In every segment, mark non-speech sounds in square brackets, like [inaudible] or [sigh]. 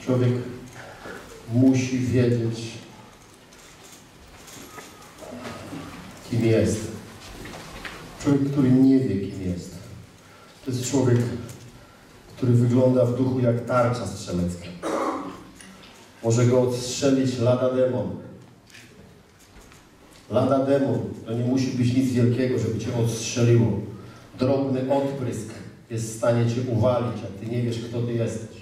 Człowiek musi wiedzieć, kim jest. Człowiek, który nie wie, kim jest. To jest człowiek, który wygląda w duchu jak tarcza strzelecka. Może go odstrzelić lada demon. Lada demon to nie musi być nic wielkiego, żeby cię odstrzeliło. Drobny odprysk jest w stanie cię uwalić, a ty nie wiesz, kto ty jesteś.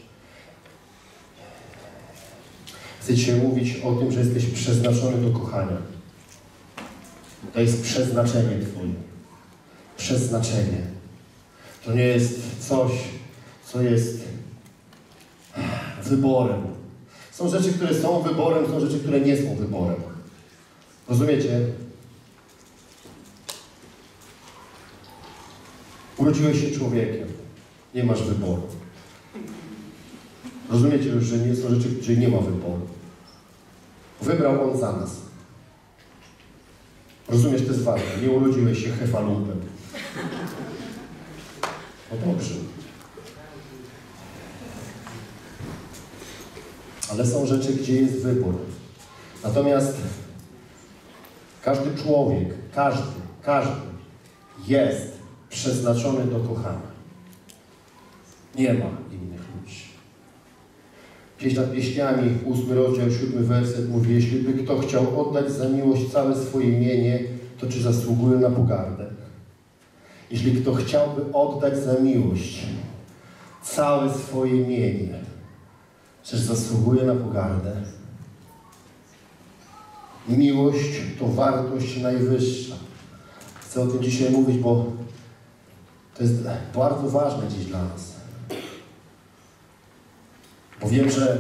Chcę Ci mówić o tym, że jesteś przeznaczony do kochania. To jest przeznaczenie Twoje. Przeznaczenie. To nie jest coś, co jest wyborem. Są rzeczy, które są wyborem, są rzeczy, które nie są wyborem. Rozumiecie? Urodziłeś się człowiekiem. Nie masz wyboru. Rozumiecie już, że nie są rzeczy, gdzie nie ma wyboru. Wybrał On za nas. Rozumiesz, to jest ważne. Nie urodziłeś się hefalumpem. No dobrze. Ale są rzeczy, gdzie jest wybór. Natomiast każdy człowiek, każdy, każdy jest przeznaczony do kochania. Nie ma innych ludzi. Gdzieś nad pieśniami, ósmy rozdział, siódmy werset mówi, jeśli by kto chciał oddać za miłość całe swoje mienie, to czy zasługuje na pogardę? Jeśli kto chciałby oddać za miłość całe swoje mienie, czyż zasługuje na pogardę? Miłość to wartość najwyższa. Chcę o tym dzisiaj mówić, bo to jest bardzo ważne dziś dla nas. Bo wiem, że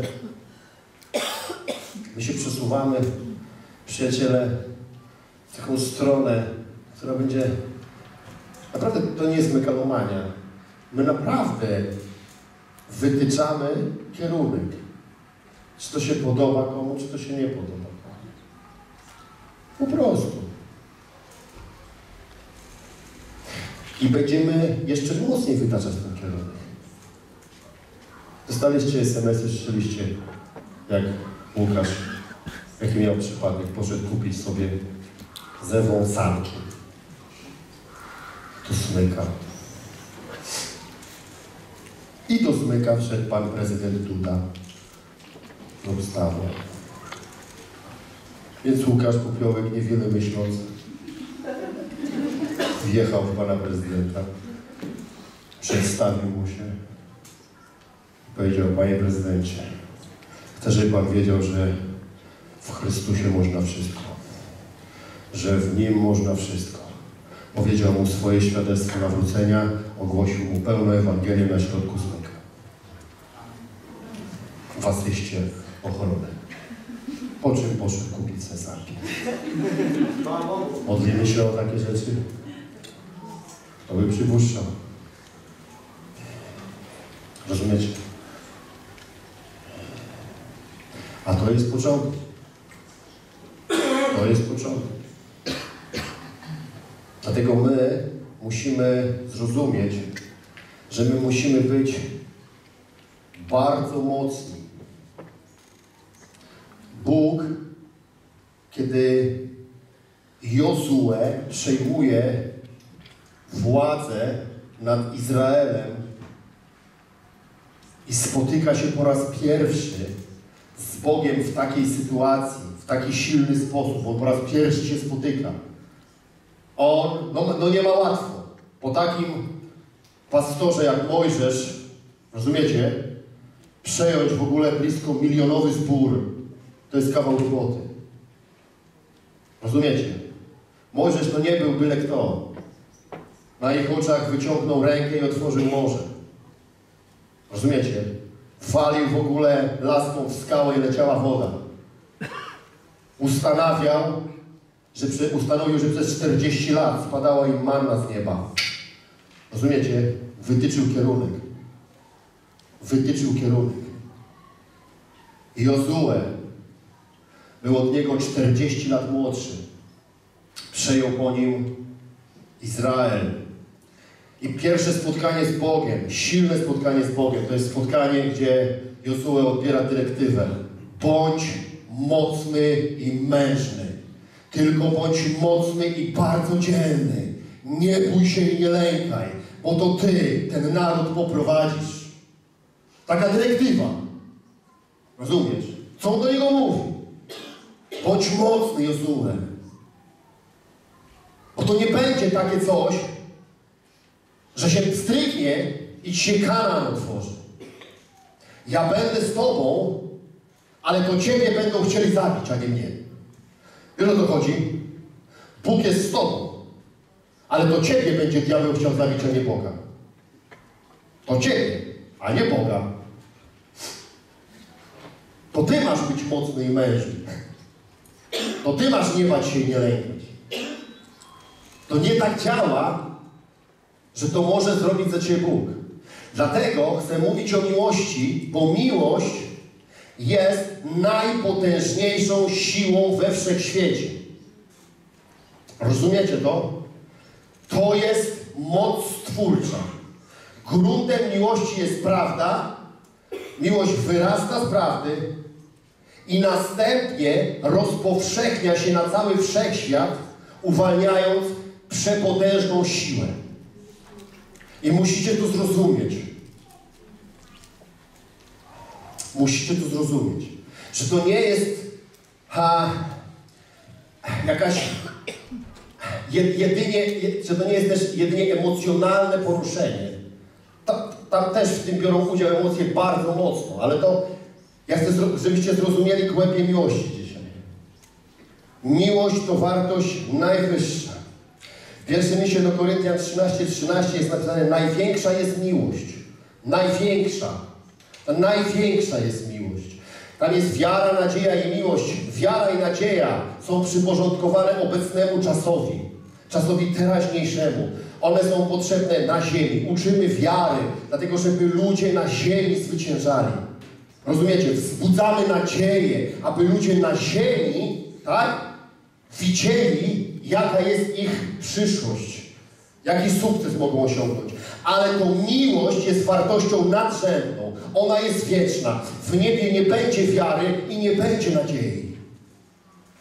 my się przesuwamy, przyjaciele, w taką stronę, która będzie... Naprawdę to nie jest megalomania. My naprawdę wytyczamy kierunek. Czy to się podoba komu, czy to się nie podoba komu. Po prostu. I będziemy jeszcze mocniej wytaczać ten kierunek. Dostaliście SMS-y, słyszeliście, jak Łukasz, jaki miał przypadek, poszedł kupić sobie zewą sanki. Do smyka. I do smyka wszedł pan prezydent Duda do ustawy. Więc Łukasz Popiołek, niewiele myśląc, wjechał w pana prezydenta, przedstawił mu się i powiedział, panie prezydencie, chcę, żeby pan wiedział, że w Chrystusie można wszystko, że w Nim można wszystko. Powiedział mu swoje świadectwo nawrócenia, ogłosił mu pełne Ewangelię na środku smyka. Was jeście ochronę. Po czym poszedł kupić cesarki. Modlimy się o takie rzeczy. To by przypuszczał. Rozumiecie? A to jest początek. To jest początek. Dlatego my musimy zrozumieć, że my musimy być bardzo mocni. Bóg, kiedy Jozue przejmuje władzę nad Izraelem i spotyka się po raz pierwszy z Bogiem w takiej sytuacji, w taki silny sposób. On po raz pierwszy się spotyka. On, no, no nie ma łatwo. Po takim pastorze jak Mojżesz, rozumiecie, przejąć w ogóle blisko milionowy zbór, to jest kawał roboty. Rozumiecie? Mojżesz to nie był byle kto. Na ich oczach wyciągnął rękę i otworzył morze. Rozumiecie? Walił w ogóle laską w skałę i leciała woda. Ustanawiał, że przy, ustanowił, że przez 40 lat spadała im manna z nieba. Rozumiecie? Wytyczył kierunek. Wytyczył kierunek. Jozue był od niego 40 lat młodszy. Przejął po nim Izrael. I pierwsze spotkanie z Bogiem, silne spotkanie z Bogiem, to jest spotkanie, gdzie Jozue odbiera dyrektywę. Bądź mocny i mężny. Tylko bądź mocny i bardzo dzielny. Nie bój się i nie lękaj, bo to Ty ten naród poprowadzisz. Taka dyrektywa. Rozumiesz? Co on do niego mówi? Bądź mocny, Jozue. Bo to nie będzie takie coś, że się stryknie i ci się kanan otworzy. Ja będę z Tobą, ale to Ciebie będą chcieli zabić, a nie mnie. Wiesz o co chodzi? Bóg jest z Tobą, ale to Ciebie będzie diabeł chciał zabić, a nie Boga. To Ciebie, a nie Boga. To Ty masz być mocny i mężny. To Ty masz nie bać się i nie lękać. To nie tak działa, że to może zrobić za Ciebie Bóg. Dlatego chcę mówić o miłości, bo miłość jest najpotężniejszą siłą we wszechświecie. Rozumiecie to? To jest moc stwórcza. Gruntem miłości jest prawda. Miłość wyrasta z prawdy i następnie rozpowszechnia się na cały wszechświat, uwalniając przepotężną siłę. I musicie to zrozumieć. Musicie to zrozumieć, że to nie jest ha, jakaś jedynie, że to nie jest też jedynie emocjonalne poruszenie. Tam, tam też w tym biorą udział emocje bardzo mocno, ale to ja chcę, żebyście zrozumieli głębię miłości dzisiaj. Miłość to wartość najwyższa. W pierwszym liście do Koryntian 13:13 13 jest napisane największa jest miłość. Największa. Największa jest miłość. Tam jest wiara, nadzieja i miłość. Wiara i nadzieja są przyporządkowane obecnemu czasowi. Czasowi teraźniejszemu. One są potrzebne na ziemi. Uczymy wiary, dlatego żeby ludzie na ziemi zwyciężali. Rozumiecie? Wzbudzamy nadzieję, aby ludzie na ziemi, tak, widzieli, jaka jest ich przyszłość, jaki sukces mogą osiągnąć. Ale to miłość jest wartością nadrzędną. Ona jest wieczna. W niebie nie będzie wiary i nie będzie nadziei.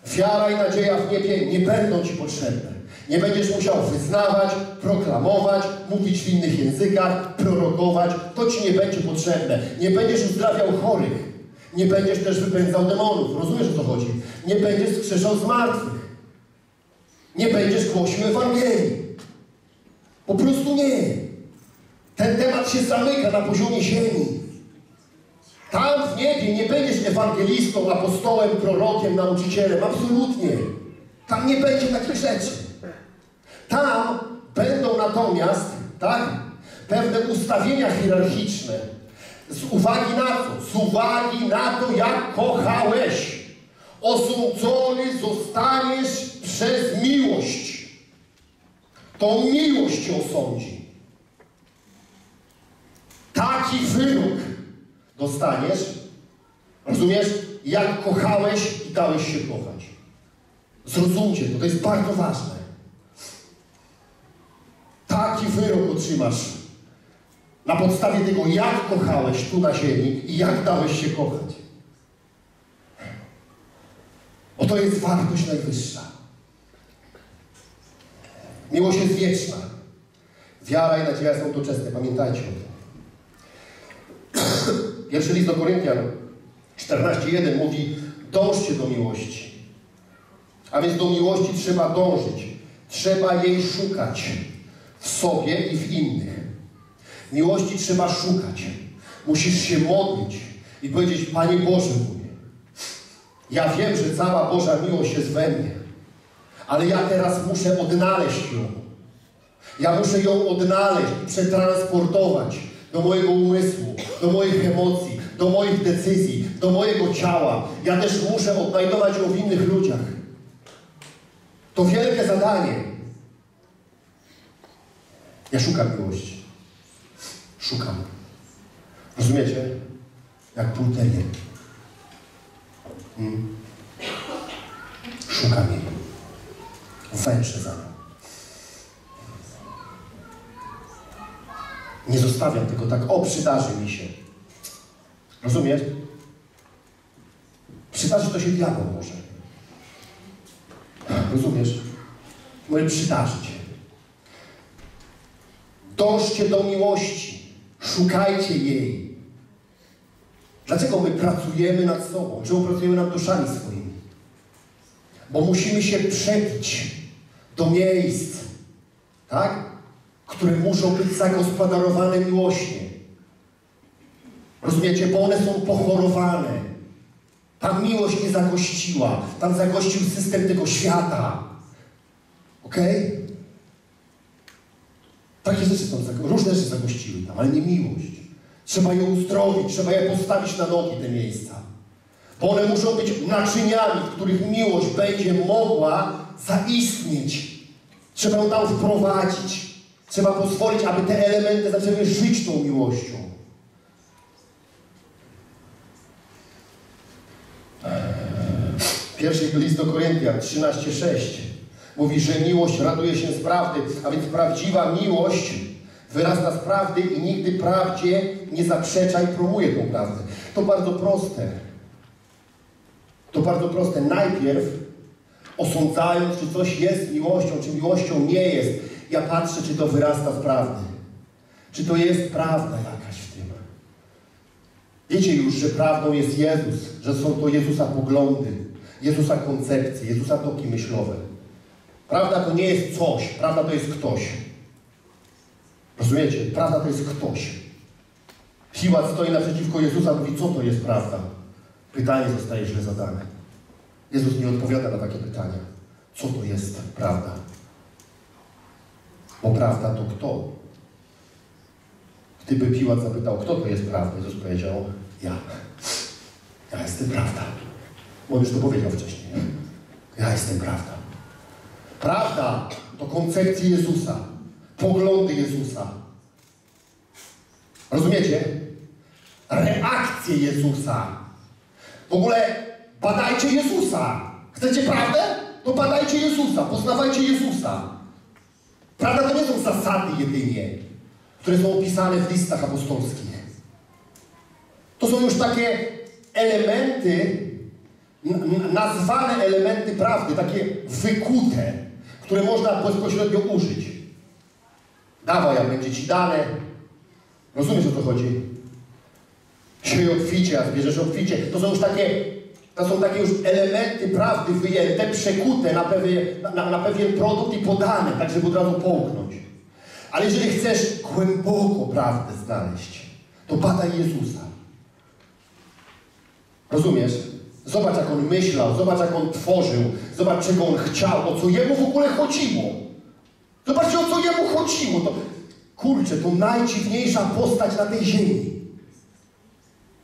Wiara i nadzieja w niebie nie będą Ci potrzebne. Nie będziesz musiał wyznawać, proklamować, mówić w innych językach, prorokować. To Ci nie będzie potrzebne. Nie będziesz uzdrawiał chorych. Nie będziesz też wypędzał demonów. Rozumiesz o co chodzi? Nie będziesz skrzeszał zmartwych. Nie będziesz głosił Ewangelii. Po prostu nie. Ten temat się zamyka na poziomie ziemi. Tam w niebie nie będziesz ewangelistą, apostołem, prorokiem, nauczycielem. Absolutnie. Tam nie będzie takich rzeczy. Tam będą natomiast, tak, pewne ustawienia hierarchiczne. Z uwagi na co? Z uwagi na to, jak kochałeś. Osądzony zostaniesz przez miłość. To miłość cię osądzi. Taki wyrok dostaniesz, rozumiesz, jak kochałeś i dałeś się kochać. Zrozumcie to, to jest bardzo ważne. Taki wyrok otrzymasz na podstawie tego, jak kochałeś tu na ziemi i jak dałeś się kochać. Oto jest wartość najwyższa. Miłość jest wieczna. Wiara i nadzieja są doczesne. Pamiętajcie o tym. [clears throat] Pierwszy list do Koryntian 14.1 mówi dążcie do miłości. A więc do miłości trzeba dążyć. Trzeba jej szukać w sobie i w innych. Miłości trzeba szukać. Musisz się modlić i powiedzieć, Panie Boże mój, ja wiem, że cała Boża miłość jest we mnie, ale ja teraz muszę odnaleźć ją. Ja muszę ją odnaleźć przetransportować do mojego umysłu, do moich emocji, do moich decyzji, do mojego ciała. Ja też muszę odnajdować ją w innych ludziach. To wielkie zadanie. Ja szukam miłości. Szukam. Rozumiecie? Jak półterier. Hmm. Szukam jej. Węszę za nią. Nie zostawiam tego tak, o, przydarzy mi się. Rozumiesz? Przydarzy to się diabeł może. Rozumiesz? Może przydarzyć. Dążcie do miłości. Szukajcie jej. Dlaczego my pracujemy nad sobą? Czemu pracujemy nad duszami swoimi? Bo musimy się przebić do miejsc, tak? Które muszą być zagospodarowane miłośnie. Rozumiecie? Bo one są pochorowane. Tam miłość nie zagościła. Tam zagościł system tego świata. Okay? Takie rzeczy są, różne rzeczy zagościły tam, ale nie miłość. Trzeba je uzdrowić, trzeba je postawić na nogi, te miejsca. Bo one muszą być naczyniami, w których miłość będzie mogła zaistnieć. Trzeba ją tam wprowadzić. Trzeba pozwolić, aby te elementy zaczęły żyć tą miłością. Pierwszy list do Koryntian 13:6 mówi, że miłość raduje się z prawdy, a więc prawdziwa miłość wyrasta z prawdy i nigdy prawdzie nie zaprzecza i promuje tą prawdę. To bardzo proste. To bardzo proste. Najpierw osądzając, czy coś jest miłością, czy miłością nie jest, ja patrzę, czy to wyrasta z prawdy. Czy to jest prawda jakaś w tym. Wiecie już, że prawdą jest Jezus, że są to Jezusa poglądy, Jezusa koncepcje, Jezusa toki myślowe. Prawda to nie jest coś, prawda to jest ktoś. Rozumiecie? Prawda to jest ktoś. Piłat stoi naprzeciwko Jezusa mówi, co to jest prawda? Pytanie zostaje źle zadane. Jezus nie odpowiada na takie pytania. Co to jest prawda? Bo prawda to kto? Gdyby Piłat zapytał, kto to jest prawda, Jezus powiedział, ja. Ja jestem prawda. On już to powiedział wcześniej. Ja jestem prawda. Prawda to koncepcje Jezusa, poglądy Jezusa. Rozumiecie? Reakcje Jezusa. W ogóle badajcie Jezusa. Chcecie prawdę? To badajcie Jezusa, poznawajcie Jezusa. Prawda to nie są zasady jedynie, które są opisane w listach apostolskich. To są już takie elementy, nazwane elementy prawdy, takie wykute, które można bezpośrednio użyć. Dawaj, jak będzie ci dane. Rozumiesz o co chodzi? Siej obficie, a zbierzesz obficie. To są już takie, to są takie już elementy prawdy wyjęte, przekute na pewien, na, na pewien produkt i podane, tak żeby od razu połknąć. Ale jeżeli chcesz głęboko prawdę znaleźć, to badaj Jezusa. Rozumiesz? Zobacz, jak on myślał, zobacz, jak on tworzył, zobacz, czego on chciał, o co jemu w ogóle chodziło. Zobaczcie, o co jemu chodziło. To, kurczę, to najdziwniejsza postać na tej ziemi.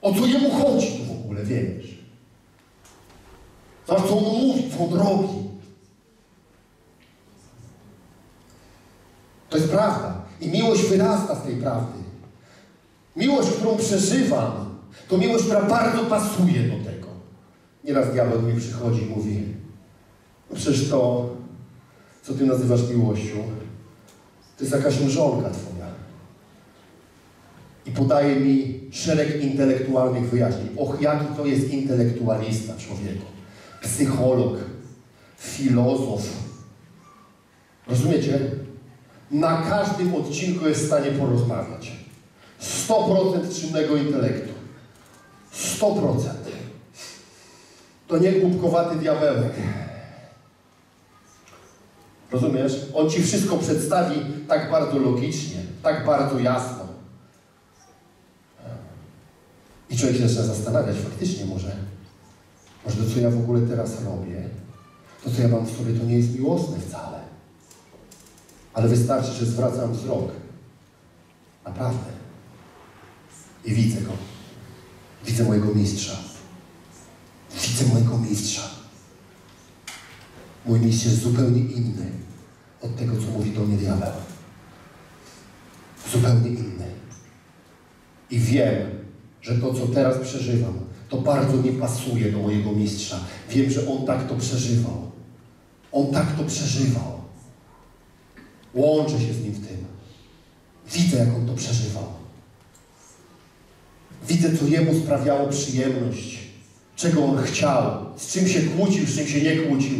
O co jemu chodzi tu w ogóle, wiesz? Zobacz, co on mówi, co on robi. To jest prawda. I miłość wyrasta z tej prawdy. Miłość, którą przeżywam, to miłość, która bardzo pasuje do tego. Nieraz diabeł mi przychodzi i mówi, no przecież to, co ty nazywasz miłością, to jest jakaś mrzonka twoja. I podaje mi szereg intelektualnych wyjaśnień. Och, jaki to jest intelektualista człowieku. Psycholog, filozof. Rozumiecie? Na każdym odcinku jest w stanie porozmawiać. 100% czynnego intelektu. 100%. To nie głupkowaty diabełek. Rozumiesz? On ci wszystko przedstawi tak bardzo logicznie, tak bardzo jasno. I człowiek się zaczyna zastanawiać, faktycznie może, może to, co ja w ogóle teraz robię, to, co ja mam w sobie, to nie jest miłosne wcale. Ale wystarczy, że zwracam wzrok. Naprawdę. I widzę go. Widzę mojego mistrza. Widzę mojego mistrza. Mój mistrz jest zupełnie inny od tego, co mówi do mnie diabeł. Zupełnie inny. I wiem, że to, co teraz przeżywam, to bardzo nie pasuje do mojego mistrza. Wiem, że on tak to przeżywał. On tak to przeżywał. Łączę się z nim w tym. Widzę, jak on to przeżywał. Widzę, co jemu sprawiało przyjemność, czego on chciał, z czym się kłócił, z czym się nie kłócił,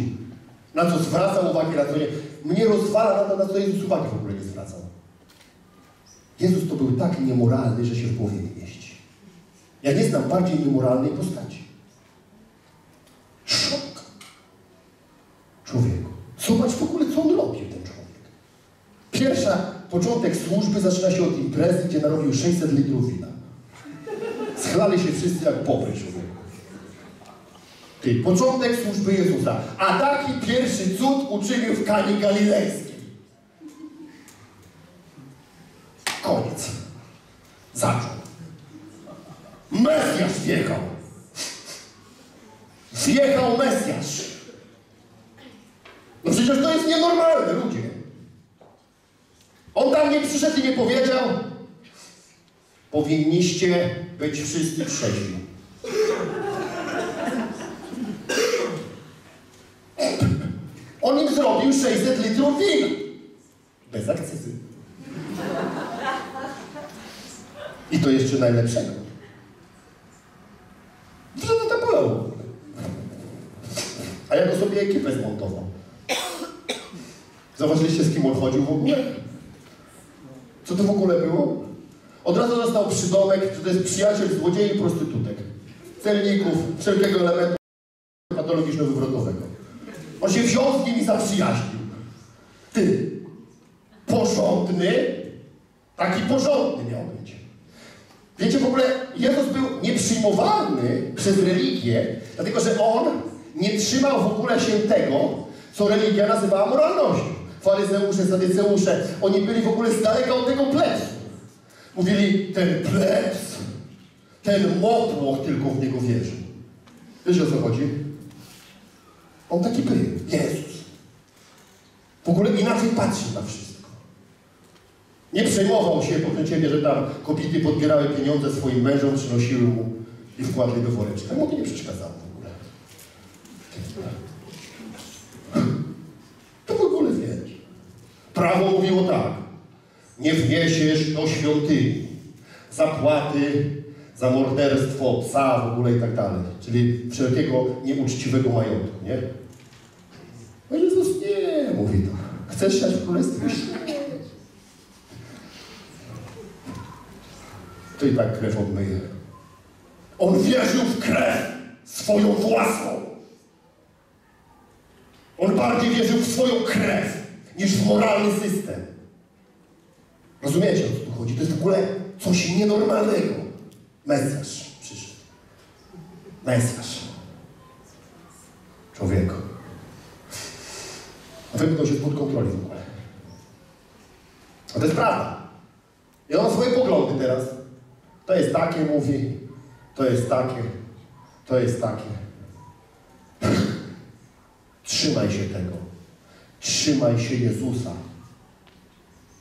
na co zwracał uwagę, na co nie. Mnie rozwala na to, na co Jezus uwagi w ogóle nie zwracał. Jezus to był tak niemoralny, że się w głowie nie mieści. Ja nie znam bardziej niemoralnej postaci. Szok. Człowieku. Zobacz w ogóle, co on robi, ten człowiek. Pierwsza, początek służby zaczyna się od imprezy, gdzie narobił 600 litrów wina. Schlali się wszyscy jak popry człowieku. Początek służby Jezusa. A taki pierwszy cud uczynił w Kanie Galilejskiej. Koniec. Zaczął. Mesjasz wjechał. Wjechał Mesjasz. No przecież to jest nienormalne, ludzie. On tam nie przyszedł i nie powiedział, powinniście być wszyscy trzeźwi. On zrobił 600 litrów wina. Bez akcyzy. I to jeszcze najlepszego. Co to tam było? A jak on sobie ekipę zmontował? Zauważyliście, z kim on chodził w ogóle? Co to w ogóle było? Od razu dostał przydomek, że to jest przyjaciel złodziei i prostytutek. Celników, wszelkiego elementu patologiczno-wywrotowego. On się wziął z nimi zaprzyjaźnił. Ty, porządny, taki porządny miał być. Wiecie, w ogóle Jezus był nieprzyjmowalny przez religię, dlatego że On nie trzymał w ogóle się tego, co religia nazywała moralnością. Faryzeusze, sadyceusze, oni byli w ogóle z daleka od tego plebsu. Mówili, ten plebs, ten motłoch tylko w niego wierzy. Wiecie o co chodzi? On taki był, Jezus. W ogóle inaczej patrzył na wszystko. Nie przejmował się po ciebie, że tam kobiety podbierały pieniądze swoim mężom, przynosiły mu i wkładli do woreczka. Mu to nie przeszkadzało w ogóle. To w ogóle wiesz. Prawo mówiło tak. Nie wniesiesz do świątyni zapłaty za morderstwo psa w ogóle i tak dalej. Czyli wszelkiego nieuczciwego majątku, nie? No Jezus nie mówi to. Chcesz siać w królestwie? To i tak krew obmyje. On wierzył w krew swoją własną. On bardziej wierzył w swoją krew niż w moralny system. Rozumiecie, o co tu chodzi? To jest w ogóle coś nienormalnego. Mesjasz przyszedł. Mesjasz. Człowieku. A wymknął się spod kontroli w ogóle. A to jest prawda. I on swoje poglądy teraz. To jest takie, mówi. To jest takie. To jest takie. [laughs] Trzymaj się tego. Trzymaj się Jezusa.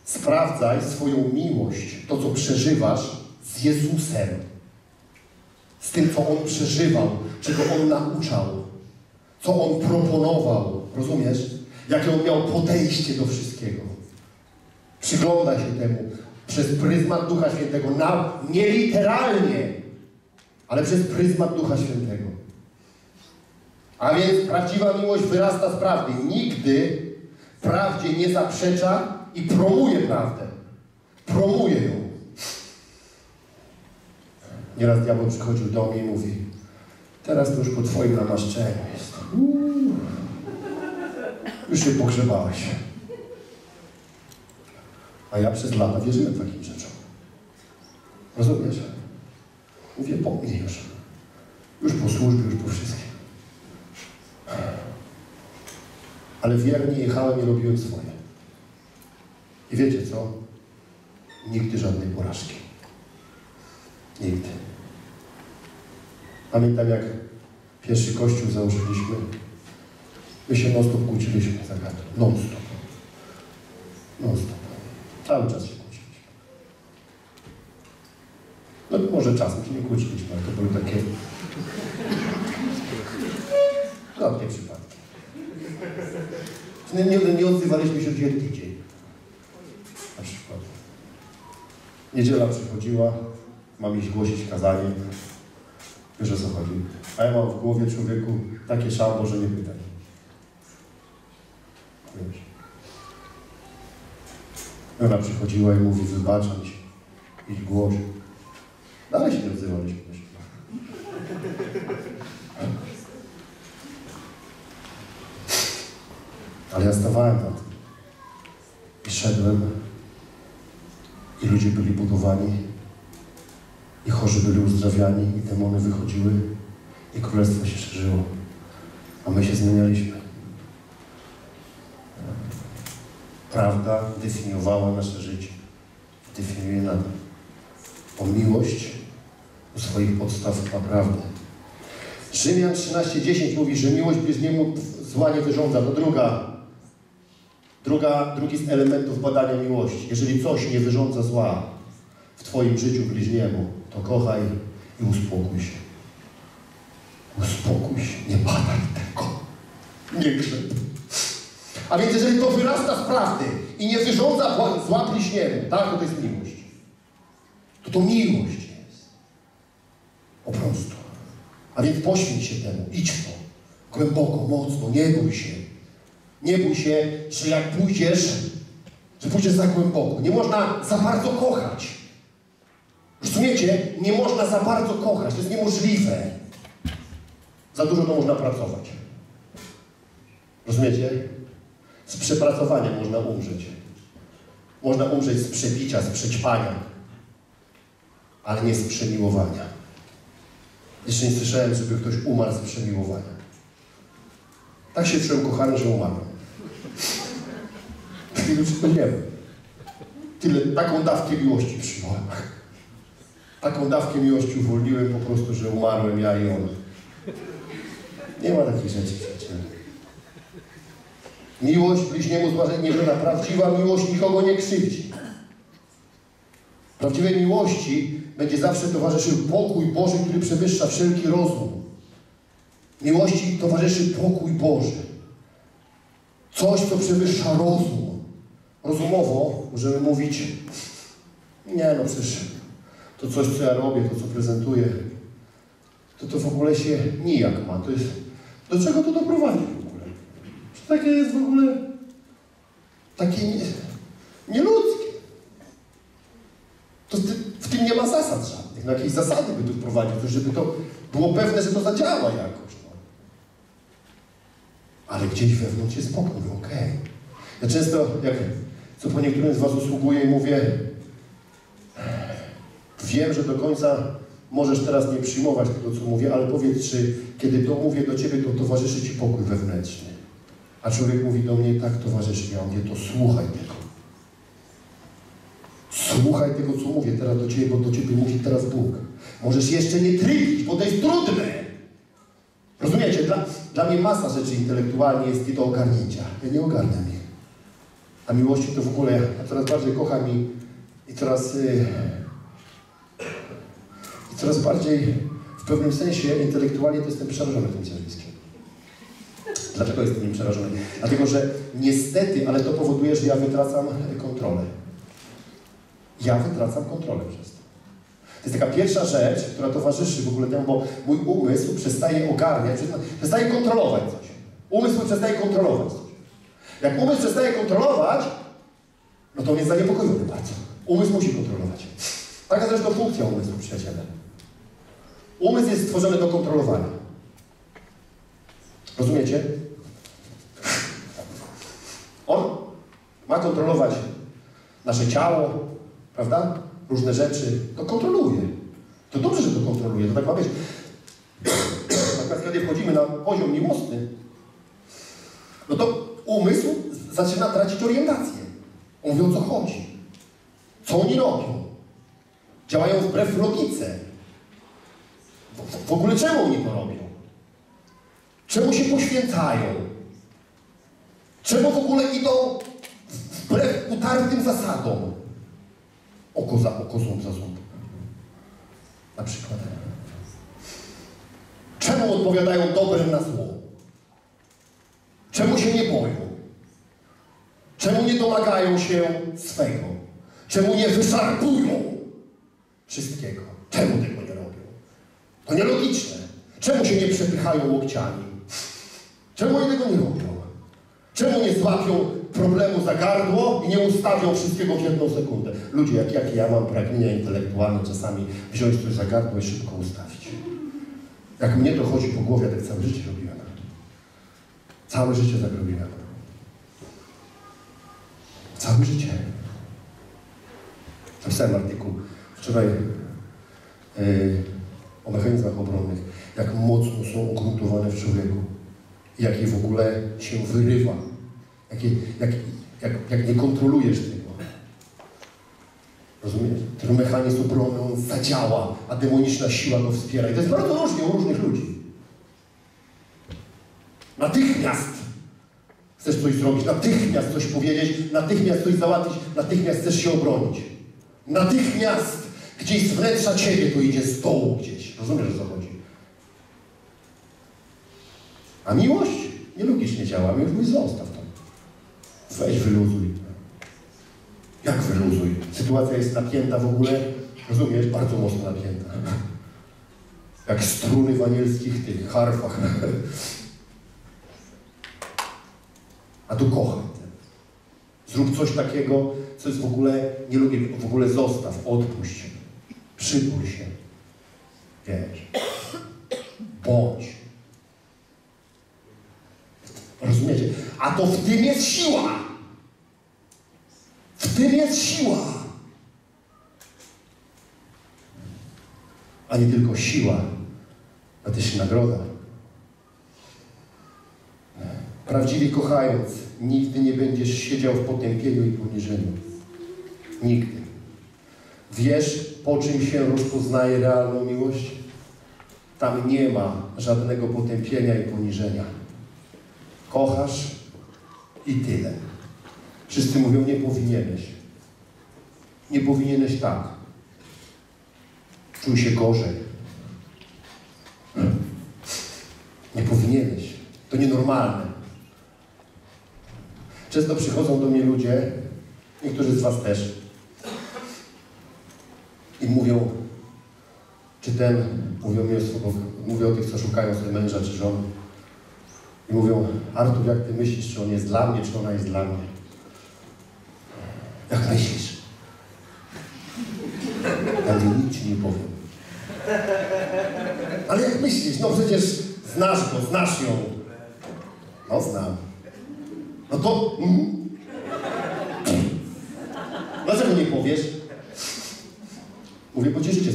Sprawdzaj swoją miłość, to co przeżywasz z Jezusem. Z tym, co On przeżywał, czego On nauczał, co On proponował. Rozumiesz? Jakie On miał podejście do wszystkiego. Przyglądaj się temu przez pryzmat Ducha Świętego. Na, nie literalnie, ale przez pryzmat Ducha Świętego. A więc prawdziwa miłość wyrasta z prawdy. Nigdy prawdzie nie zaprzecza i promuje prawdę. Promuje ją. Nieraz diabeł przychodził do mnie i mówi teraz to już po twoim namaszczeniu jest. Uuu. Już się pogrzebałeś. A ja przez lata wierzyłem takim rzeczom. Rozumiesz? Mówię po mnie już. Już po służbie, już po wszystkim. Ale wiernie jechałem i robiłem swoje. I wiecie co? Nigdy żadnej porażki. Nigdy. Pamiętam jak pierwszy kościół założyliśmy. My się non-stop kłóciliśmy za gadem. Non-stop. Non-stop. Cały czas się kłóciliśmy. No może czasem się nie kłóciliśmy, ale to były takie rzadkie przypadki. Nie, nie, nie odzywaliśmy się dzień. Na przykład. Niedziela przychodziła, mam iść głosić kazanie. Wiesz o co chodzi. A ja mam w głowie człowieku takie szambo, że nie pytaj. Wiesz. Ona przychodziła i mówi, wybaczam ci, idź głoś. Dalej się nie odzywaliśmy. Ale ja stawałem na tym. I szedłem. I ludzie byli budowani. I chorzy byli uzdrawiani. I demony wychodziły. I królestwo się szerzyło. A my się zmienialiśmy. Prawda definiowała nasze życie. Definiuje nadal. Bo miłość u swoich podstaw ma prawdę. Rzymian 13:10 mówi, że miłość bliźniemu zła nie wyrządza. To druga, druga, drugi z elementów badania miłości. Jeżeli coś nie wyrządza zła w Twoim życiu bliźniemu, to kochaj i uspokój się. Uspokój się, nie badaj tego. Nie grzeb. A więc jeżeli to wyrasta z prawdy i nie wyrządza zła- bliźniemu, tak, to to jest miłość. To to miłość jest. Po prostu. A więc poświęć się temu, idź w to. Głęboko, mocno, nie bój się. Nie bój się, że jak pójdziesz, że pójdziesz za głęboko. Nie można za bardzo kochać. Rozumiecie? Nie można za bardzo kochać. To jest niemożliwe. Za dużo to można pracować. Rozumiecie? Z przepracowania można umrzeć. Można umrzeć z przebicia, z przećpania, ale nie z przemiłowania. Jeszcze nie słyszałem, żeby ktoś umarł z przemiłowania. Tak się czułem kochany, że umarłem. Takiego wszystko nie wiem. Tyle, taką dawkę miłości przyjąłem. Taką dawkę miłości uwolniłem po prostu, że umarłem ja i on. Nie ma takich rzeczy przecież. Miłość bliźniemu zła nie żona. Prawdziwa miłość nikogo nie krzywdzi. Prawdziwej miłości będzie zawsze towarzyszył pokój Boży, który przewyższa wszelki rozum. Miłości towarzyszy pokój Boży. Coś, co przewyższa rozum. Rozumowo możemy mówić, nie no przecież to coś, co ja robię, to co prezentuję, to to w ogóle się nijak ma. To jest, do czego to doprowadzi w ogóle? Czy takie jest w ogóle takie nie, nieludzkie? To w tym nie ma zasad żadnych. No jakieś zasady by tu wprowadzić, to żeby to było pewne, że to zadziała jakoś. No. Ale gdzieś wewnątrz jest spokój, okej. Ja często, jak co po niektórym z Was usługuję i mówię, wiem, że do końca możesz teraz nie przyjmować tego, co mówię, ale powiedz, czy kiedy to mówię do Ciebie, to towarzyszy Ci pokój wewnętrzny. A człowiek mówi do mnie, tak towarzyszy. Ja mówię, to słuchaj tego. Słuchaj tego, co mówię teraz do Ciebie, bo do Ciebie mówi teraz Bóg. Możesz jeszcze nie trybić, bo to jest trudne. Rozumiecie? Dla, dla mnie masa rzeczy intelektualnie jest nie do ogarnięcia. Ja nie ogarniam ich. A miłości to w ogóle, ja coraz bardziej kocham i, i coraz... I coraz bardziej w pewnym sensie intelektualnie to jestem przerażony tym zjawiskiem. Dlaczego jestem nim przerażony? Dlatego, że niestety, ale to powoduje, że ja wytracam kontrolę. Ja wytracam kontrolę przez to. To jest taka pierwsza rzecz, która towarzyszy w ogóle temu, bo mój umysł przestaje ogarniać, przestaje kontrolować coś. Umysł przestaje kontrolować coś. Jak umysł przestaje kontrolować, no to jest zaniepokojony bardzo. Umysł musi kontrolować. Taka zresztą funkcja umysłu, przyjaciele. Umysł jest stworzony do kontrolowania. Rozumiecie? On ma kontrolować nasze ciało, prawda? Różne rzeczy. To kontroluje. To dobrze, że to kontroluje. To tak ma być. Natomiast kiedy wchodzimy na poziom miłosny, no to umysł zaczyna tracić orientację. On o co chodzi. Co oni robią? Działają wbrew logice. W, ogóle czemu oni to robią? Czemu się poświęcają? Czemu w ogóle idą wbrew utartym zasadom? Oko za oko, ząb za ząb. Na przykład. Czemu odpowiadają dobrem na zło? Czemu się nie boją? Czemu nie domagają się swego? Czemu nie wyszarpują? wszystkiego. Czemu tego nie? To nielogiczne. Czemu się nie przepychają łokciami? Czemu oni tego nie robią? Czemu nie złapią problemu za gardło i nie ustawią wszystkiego w jedną sekundę? Ludzie, jak, jak ja mam pragnienia intelektualne czasami wziąć coś za gardło i szybko ustawić. Jak mnie to chodzi po głowie, tak całe życie robiłem. Całe życie tak robiłem. Całe życie. Napisałem artykuł wczoraj yy, o mechanizmach obronnych, jak mocno są ugruntowane w człowieku, jak je w ogóle się wyrywa, jak, jak, jak, jak nie kontrolujesz tego. Rozumiesz? Ten mechanizm obrony, on zadziała, a demoniczna siła go wspiera. I to jest bardzo różnie u różnych ludzi. Natychmiast chcesz coś zrobić, natychmiast coś powiedzieć, natychmiast coś załatwić, natychmiast chcesz się obronić. Natychmiast gdzieś z wnętrza ciebie to idzie z gdzieś. Rozumiesz, o co chodzi? A miłość nielogicznie działa. Miłość mówi, zostaw to. Weź, wyluzuj. Jak wyluzuj? Sytuacja jest napięta w ogóle, rozumiesz, bardzo mocno napięta. [laughs] Jak struny w anielskich tych harfach. [laughs] A tu kochaj. Zrób coś takiego, co jest w ogóle, nie lubię, w ogóle zostaw, odpuść. Przytul się. Bądź. Rozumiecie? A to w tym jest siła. W tym jest siła. A nie tylko siła, a też nagroda. Prawdziwie kochając, nigdy nie będziesz siedział w potępieniu i poniżeniu. Nigdy. Wiesz, po czym się rozpoznaje realną miłość? Tam nie ma żadnego potępienia i poniżenia. Kochasz i tyle. Wszyscy mówią, nie powinieneś. Nie powinieneś tak. Czuj się gorzej. Nie powinieneś. To nienormalne. Często przychodzą do mnie ludzie, niektórzy z Was też, i mówią, czy ten, mówią mi o, mówię o tych, co szukają sobie męża czy żony, i mówią, Artur, jak Ty myślisz, czy on jest dla mnie, czy ona jest dla mnie? Jak myślisz? Ja nic Ci nie powiem. Ale jak myślisz? No przecież znasz go, znasz ją. No znam. No to... Mm. Dlaczego nie powiesz? Mówię, bo ci życie.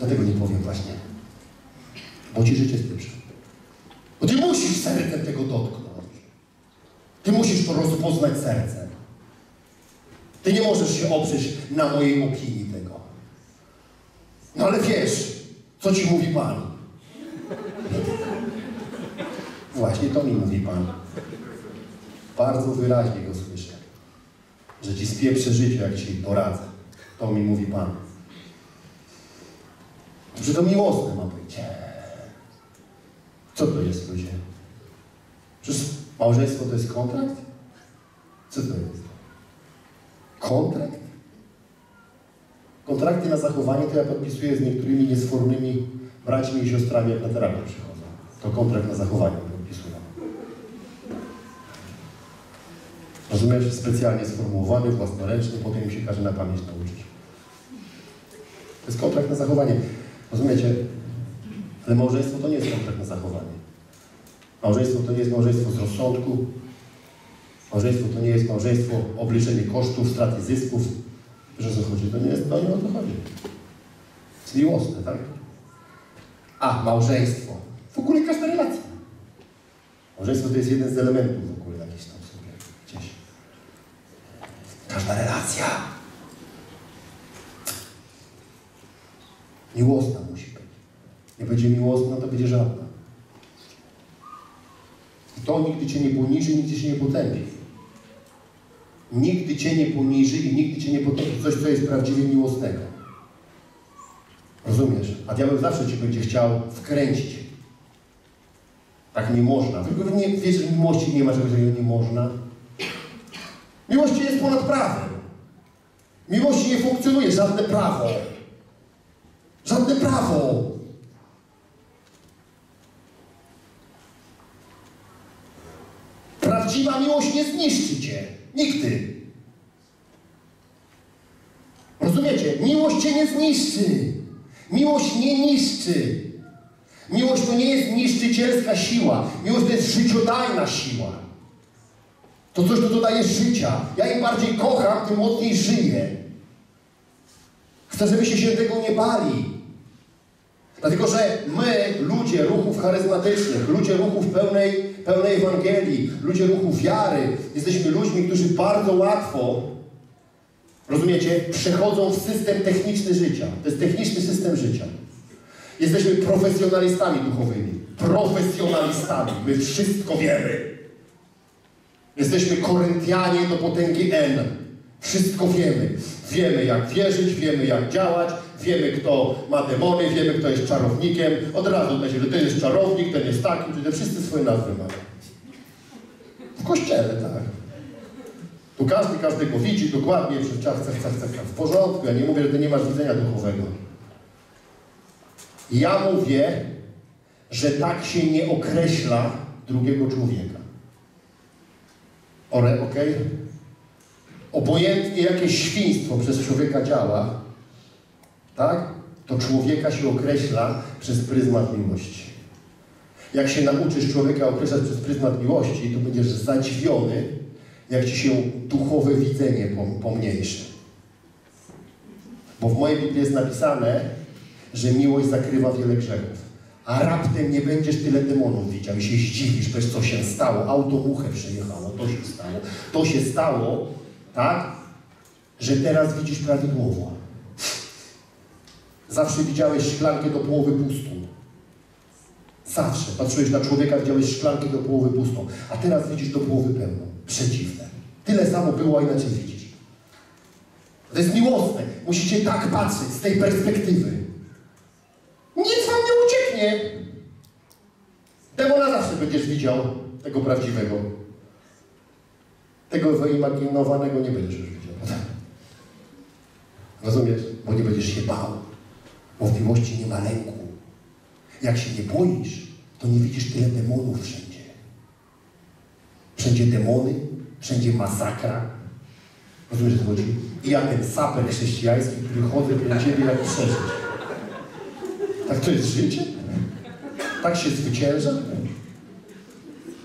Dlatego nie powiem właśnie. Bo ci życie spieprzę. Bo ty musisz sercem tego dotknąć. Ty musisz po prostu poznać sercem. Ty nie możesz się oprzeć na mojej opinii tego. No ale wiesz, co ci mówi Pan. Właśnie to mi mówi Pan. Bardzo wyraźnie go słyszę. Że ci spieprzę życie, jak ci poradzę. To mi mówi Pan. Że to miłosne ma być. Co to jest, ludzie? Przecież małżeństwo to jest kontrakt? Co to jest? Kontrakt? Kontrakty na zachowanie to ja podpisuję z niektórymi niesfornymi braćmi i siostrami, jak na terapię przychodzą. To kontrakt na zachowanie podpisuję. Rozumiesz? Specjalnie sformułowany, własnoręczny, potem im się każe na pamięć nauczyć. To jest kontrakt na zachowanie. Rozumiecie? Ale małżeństwo to nie jest kontrakt na zachowanie. Małżeństwo to nie jest małżeństwo z rozsądku. Małżeństwo to nie jest małżeństwo obliczenie kosztów, straty zysków. Wiesz o co chodzi? To nie jest, to nie o to chodzi. Jest miłosne, tak? A, małżeństwo. W ogóle każda relacja. Małżeństwo to jest jeden z elementów w ogóle jakiś tam sobie gdzieś. Każda relacja. Miłosna musi być. Nie będzie miłosna, to będzie żadna. I to nigdy Cię nie poniży, nigdy się nie potępi. Nigdy Cię nie poniży i nigdy Cię nie potępi coś, co jest prawdziwie miłosnego. Rozumiesz? A diabeł zawsze Cię będzie chciał wkręcić. Tak nie można. Tylko nie, wiesz, że miłości nie ma czegoś nie można. Miłość jest ponad prawem. Miłość nie funkcjonuje, żadne prawo. Żadne prawo. Prawdziwa miłość nie zniszczy cię. Nigdy. Rozumiecie? Miłość cię nie zniszczy. Miłość nie niszczy. Miłość to nie jest niszczycielska siła. Miłość to jest życiodajna siła. To coś, co dodaje życia. Ja im bardziej kocham, tym mocniej żyję. Chcę, żebyście się tego nie bali. Dlatego, że my, ludzie ruchów charyzmatycznych, ludzie ruchów pełnej, pełnej Ewangelii, ludzie ruchów wiary, jesteśmy ludźmi, którzy bardzo łatwo, rozumiecie, przechodzą w system techniczny życia. To jest techniczny system życia. Jesteśmy profesjonalistami duchowymi. Profesjonalistami. My wszystko wiemy. Jesteśmy Koryntianie do potęgi N. Wszystko wiemy. Wiemy jak wierzyć, wiemy jak działać, wiemy kto ma demony, wiemy kto jest czarownikiem. Od razu da się, że ten jest czarownik, ten jest taki, że wszyscy swoje nazwy mają. W kościele, tak. Tu każdy każdego widzi dokładnie, w czach, cach, cach, cach, w porządku. Ja nie mówię, że ty nie masz widzenia duchowego. Ja mówię, że tak się nie określa drugiego człowieka. Ore, ok? Obojętnie jakie świństwo przez człowieka działa, tak? To człowieka się określa przez pryzmat miłości. Jak się nauczysz człowieka określać przez pryzmat miłości, to będziesz zadziwiony, jak ci się duchowe widzenie pomniejszy. Bo w mojej Biblii jest napisane, że miłość zakrywa wiele grzechów. A raptem nie będziesz tyle demonów widział i się zdziwisz, wiesz co się stało, automuchę przejechało, to się stało. To się stało, tak, że teraz widzisz prawidłowo. Zawsze widziałeś szklankę do połowy pustą. Zawsze. Patrzyłeś na człowieka, widziałeś szklankę do połowy pustą. A teraz widzisz do połowy pełną. Przeciwne. Tyle samo było, a inaczej widzisz. To jest miłosne. Musicie tak patrzeć z tej perspektywy. Nic wam nie ucieknie. Demona zawsze będziesz widział, tego prawdziwego. Tego wyimaginowanego nie będziesz już widział. [laughs] Rozumiesz? Bo nie będziesz się bał. Bo w miłości nie ma lęku. Jak się nie boisz, to nie widzisz tyle demonów wszędzie. Wszędzie demony, wszędzie masakra. Rozumiesz, co chodzi? I ja ten saper chrześcijański, który chodzę po ciebie jak przeżyć. Tak to jest życie? Tak się zwycięża?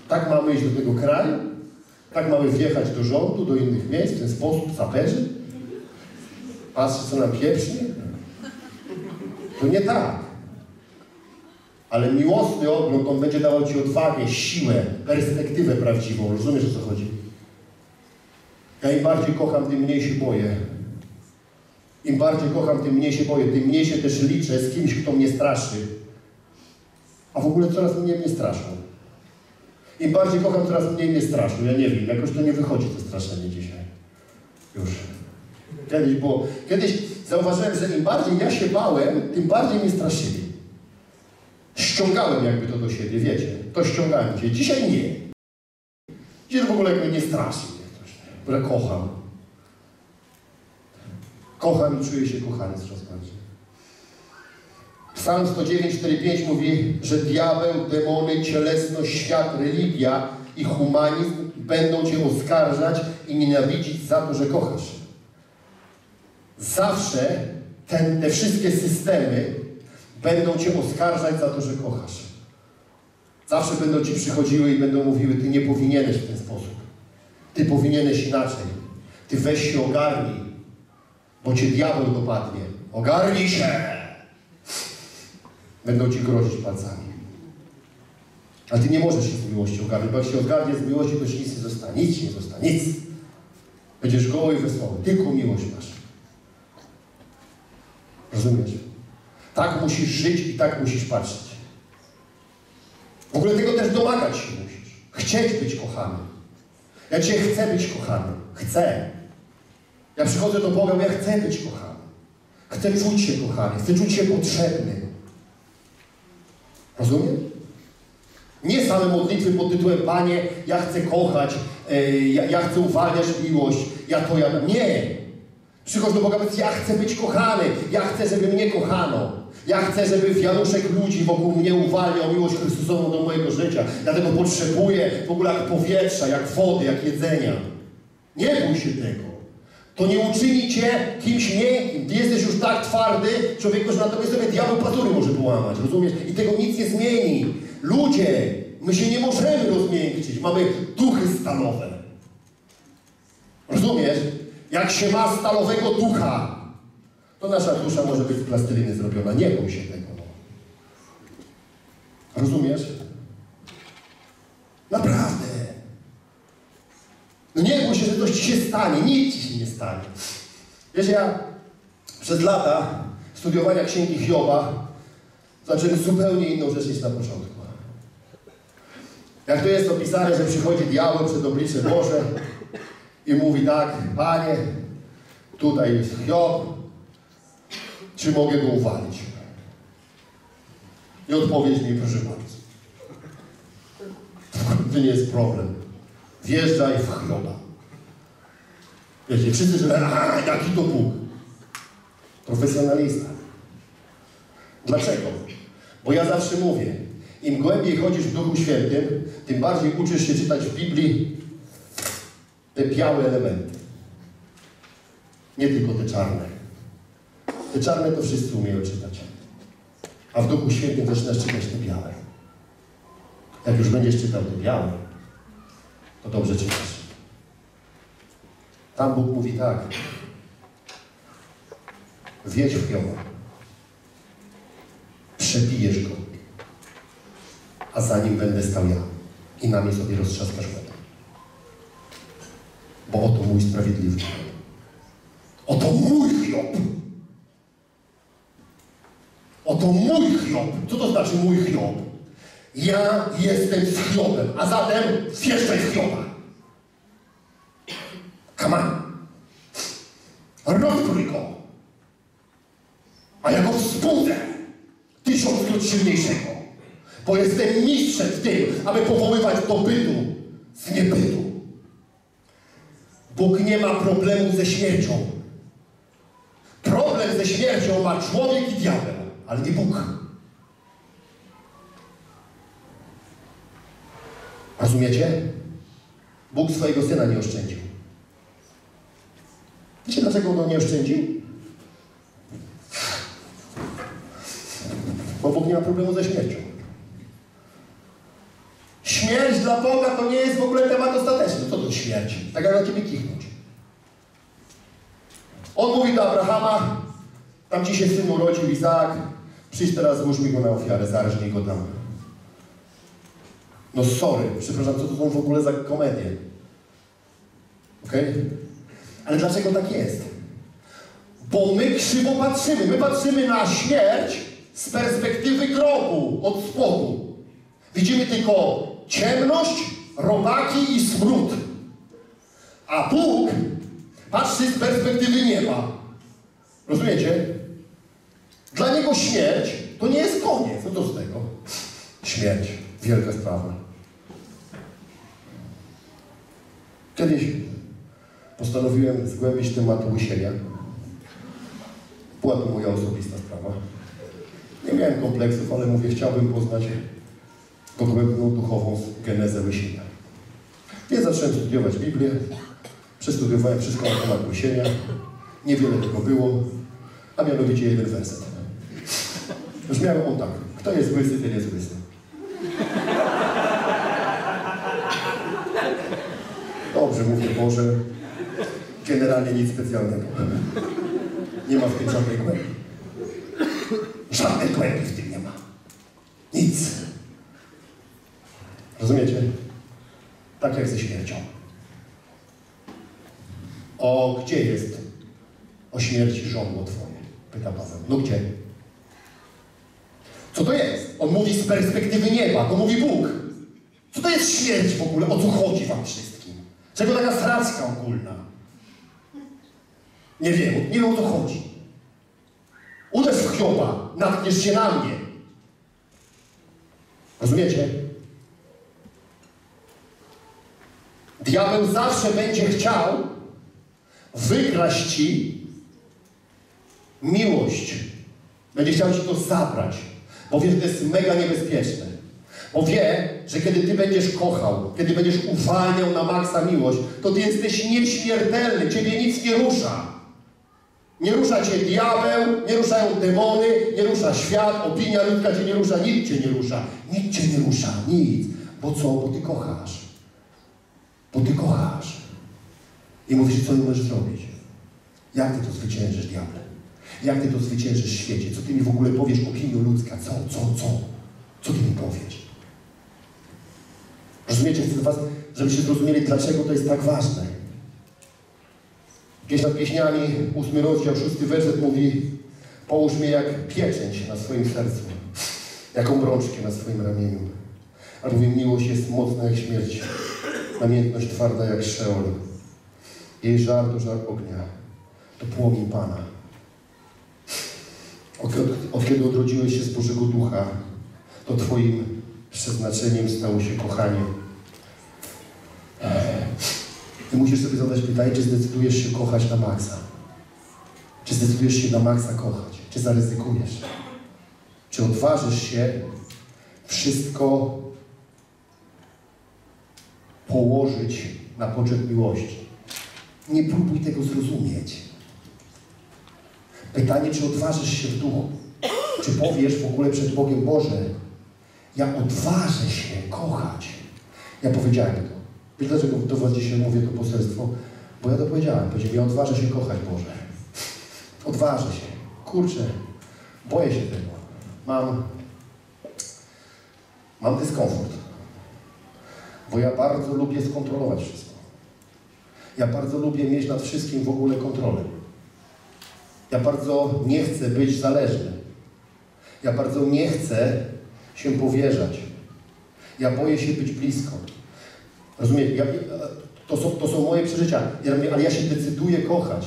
Tak mamy iść do tego kraju? Tak mamy wjechać do rządu, do innych miejsc w ten sposób, saperzy? Patrzcie, co nam pieprznie? To nie tak. Ale miłosny ogląd, on będzie dawał Ci odwagę, siłę, perspektywę prawdziwą. Rozumiesz, o co chodzi? Ja im bardziej kocham, tym mniej się boję. Im bardziej kocham, tym mniej się boję. Tym mniej się też liczę z kimś, kto mnie straszy. A w ogóle coraz mniej mnie straszą. Im bardziej kocham, coraz mniej mnie straszą. Ja nie wiem, jakoś to nie wychodzi to straszenie dzisiaj. Już. Kiedyś było, kiedyś zauważyłem, że im bardziej ja się bałem, tym bardziej mnie straszyli. Ściągałem jakby to do siebie, wiecie. To ściągałem się. Dzisiaj nie. Dzisiaj w ogóle jakby nie straszy mnie ktoś. Kocham. Kocham i czuję się kochany coraz bardziej. Psalm 109, 4, mówi, że diabeł, demony, cielesność, świat, religia i humanizm będą Cię oskarżać i nienawidzić za to, że kochasz. Zawsze ten, te wszystkie systemy będą Cię oskarżać za to, że kochasz. Zawsze będą Ci przychodziły i będą mówiły, Ty nie powinieneś w ten sposób. Ty powinieneś inaczej. Ty weź się ogarnij, bo Cię diabeł dopadnie. Ogarnij się! Będą Ci grozić palcami. A Ty nie możesz się z miłości ogarnąć, bo jak się ogarnie z miłości, to Ci nic nie zostanie. Nic nie zostanie, nic. Będziesz goły i wesoły. Tylko miłość masz. Rozumiesz? Tak musisz żyć i tak musisz patrzeć. W ogóle tego też domagać się musisz. Chcieć być kochany. Ja Cię chcę być kochany. Chcę. Ja przychodzę do Boga, bo ja chcę być kochany. Chcę czuć się kochany. Chcę czuć się potrzebny. Rozumiem? Nie same modlitwy pod tytułem Panie, ja chcę kochać, yy, ja, ja, chcę uwalniać miłość, ja to ja... Nie! Przychodź do Boga, powiedz, ja chcę być kochany, ja chcę, żeby mnie kochano. Ja chcę, żeby wianuszek ludzi wokół mnie uwalniał miłość Chrystusową do mojego życia. Dlatego potrzebuję w ogóle jak powietrza, jak wody, jak jedzenia. Nie bój się tego. To nie uczyni cię kimś miękkim. Ty jesteś już tak twardy, człowieku, że na tobie sobie diabeł pazury może połamać, rozumiesz? I tego nic nie zmieni. Ludzie, my się nie możemy rozmiękczyć. Mamy duchy stalowe. Rozumiesz? Jak się ma stalowego ducha, to nasza dusza może być z plastyliny zrobiona. Nie bój się tego. Rozumiesz? Naprawdę. No nie bój się, że coś ci się stanie. Nic ci się nie stanie. Wiesz, ja przez lata studiowania Księgi Hioba zacząłem zupełnie inną rzecz niż na początku. Jak to jest opisane, że przychodzi diabeł przed oblicze Boże i mówi tak, Panie, tutaj jest Hiob, czy mogę go uwalić? I odpowiedź mi, proszę bardzo. To nie jest problem. Wjeżdżaj w Hioba. Wiecie, wszyscy, że a, jaki to Bóg? Profesjonalista. Dlaczego? Bo ja zawsze mówię, im głębiej chodzisz w Duchu Świętym, tym bardziej uczysz się czytać w Biblii te białe elementy. Nie tylko te czarne. Te czarne to wszyscy umieją czytać. A w Duchu Świętym zaczynasz czytać te białe. Jak już będziesz czytał te białe, to dobrze czytasz. Tam Bóg mówi tak. Wiedź w Hioba. Przebijesz go. A za nim będę stał ja. I nami sobie roztrzaskasz łeb. Mój sprawiedliwy. Oto mój Hiob. Oto mój Hiob. Co to znaczy mój Hiob? Ja jestem z Hiobem, a zatem wjeżdżaj w Hioba. Come on. Rozbrój go. A ja go współdzę tysiąckroć silniejszego. Bo jestem mistrzem w tym, aby powoływać do bytu z niebytu. Bóg nie ma problemu ze śmiercią. Problem ze śmiercią ma człowiek i diabeł, ale nie Bóg. Rozumiecie? Bóg swojego syna nie oszczędził. Wiecie dlaczego go nie oszczędził? Bo Bóg nie ma problemu ze śmiercią. Śmierć dla Boga to nie jest w ogóle temat to śmierć? Tak jak na ciebie kichnąć. On mówi do Abrahama, tam ci się syn urodził, Izaak, przyjdź teraz, złóż mi go na ofiarę, zarżnij go tam. No sorry, przepraszam, co to są w ogóle za komedie? Okej? Okay? Ale dlaczego tak jest? Bo my krzywo patrzymy. My patrzymy na śmierć z perspektywy grobu, od spodu. Widzimy tylko ciemność, robaki i smród. A Bóg patrzy z perspektywy nieba. Rozumiecie? Dla Niego śmierć to nie jest koniec. No to z tego? Śmierć. Wielka sprawa. Kiedyś postanowiłem zgłębić temat łysienia. Była to moja osobista sprawa. Nie miałem kompleksów, ale mówię, chciałbym poznać dogłębną duchową genezę łysienia. Więc zacząłem studiować Biblię. Przestudiowałem wszystko na temat łysienia. Niewiele tego było, a mianowicie jeden werset. Miałem on tak. Kto jest łysy, ten jest łysy. Dobrze, mówię Boże. Generalnie nic specjalnego. Nie ma w tym żadnej głębi. Żadnej głębi w tym nie ma. Nic. Rozumiecie? Tak jak ze śmiercią. O, gdzie jest o śmierci żądło Twoje? Pyta Paweł. No gdzie? Co to jest? On mówi z perspektywy nieba, to mówi Bóg. Co to jest śmierć w ogóle? O co chodzi wam wszystkim? Czego taka stracka ogólna? Nie wiem, nie wiem o co chodzi. Uderz w Hioba, natkniesz się na mnie. Rozumiecie? Diabeł zawsze będzie chciał wykraść ci miłość będzie chciał ci to zabrać, bo wie, że to jest mega niebezpieczne. Bo wie, że kiedy ty będziesz kochał, kiedy będziesz uwalniał na maksa miłość, to ty jesteś nieśmiertelny, ciebie nic nie rusza. Nie rusza cię diabeł, nie ruszają demony, nie rusza świat, opinia ludzka cię nie rusza, nic cię nie rusza. Nic cię nie rusza, nic. Bo co? Bo ty kochasz. Bo ty kochasz. I mówisz, co możesz zrobić? Jak ty to zwyciężysz, diable? Jak ty to zwyciężysz w świecie? Co ty mi w ogóle powiesz, opinio ludzka? Co, co, co? Co ty mi powiesz? Rozumiecie, chcę was, żebyście zrozumieli, dlaczego to jest tak ważne. Pieśń nad pieśniami, ósmy rozdział, szósty werset mówi Połóż mnie jak pieczęć na swoim sercu, jak obrączkę na swoim ramieniu. Albowiem miłość jest mocna jak śmierć, namiętność twarda jak szeol. Jej żar to żar ognia, to płomień Pana. Od, od, kiedy odrodziłeś się z Bożego Ducha, to Twoim przeznaczeniem stało się kochanie. Ty musisz sobie zadać pytanie, czy zdecydujesz się kochać na maksa? Czy zdecydujesz się na maksa kochać? Czy zaryzykujesz? Czy odważysz się wszystko położyć na poczet miłości? Nie próbuj tego zrozumieć. Pytanie, czy odważysz się w duchu? Czy powiesz w ogóle przed Bogiem Boże, ja odważę się kochać. Ja powiedziałem to. Wiesz dlaczego do Was dzisiaj mówię to poselstwo? Bo ja to powiedziałem. Powiedziałem, ja odważę się kochać Boże. Odważę się. Kurczę, boję się tego. Mam, mam dyskomfort. Bo ja bardzo lubię skontrolować wszystko. Ja bardzo lubię mieć nad wszystkim w ogóle kontrolę. Ja bardzo nie chcę być zależny. Ja bardzo nie chcę się powierzać. Ja boję się być blisko. Rozumiem? Ja, to, są, to są moje przeżycia. Ja mówię, ale ja się decyduję kochać.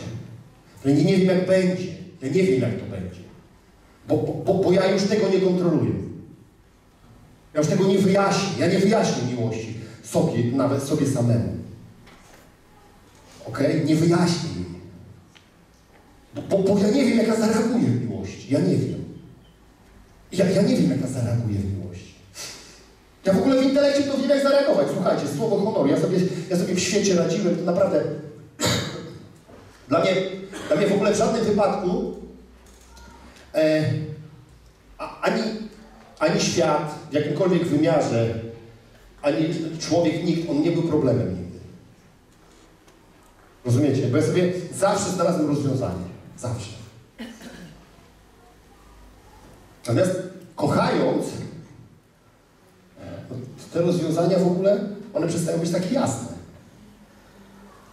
Ja nie, nie wiem, jak będzie. Ja nie wiem, jak to będzie. Bo, bo, bo ja już tego nie kontroluję. Ja już tego nie wyjaśnię. Ja nie wyjaśnię miłości sobie, nawet sobie samemu. Ok? Nie wyjaśnię jej. Bo, bo, ja nie wiem, jak ja zareaguję w miłości. Ja nie wiem. Ja, ja nie wiem, jak ja zareaguję w miłości. Ja w ogóle w intelekcie to wiem, jak zareagować. Słuchajcie, słowo honoru. Ja sobie, ja sobie w świecie radziłem, to naprawdę... [coughs] dla, mnie, dla mnie w ogóle w żadnym wypadku e, ani, ani świat w jakimkolwiek wymiarze, ani człowiek, nikt, on nie był problemem. Rozumiecie? Bo ja sobie zawsze znalazłem rozwiązanie. Zawsze. Natomiast kochając, te rozwiązania w ogóle, one przestają być takie jasne.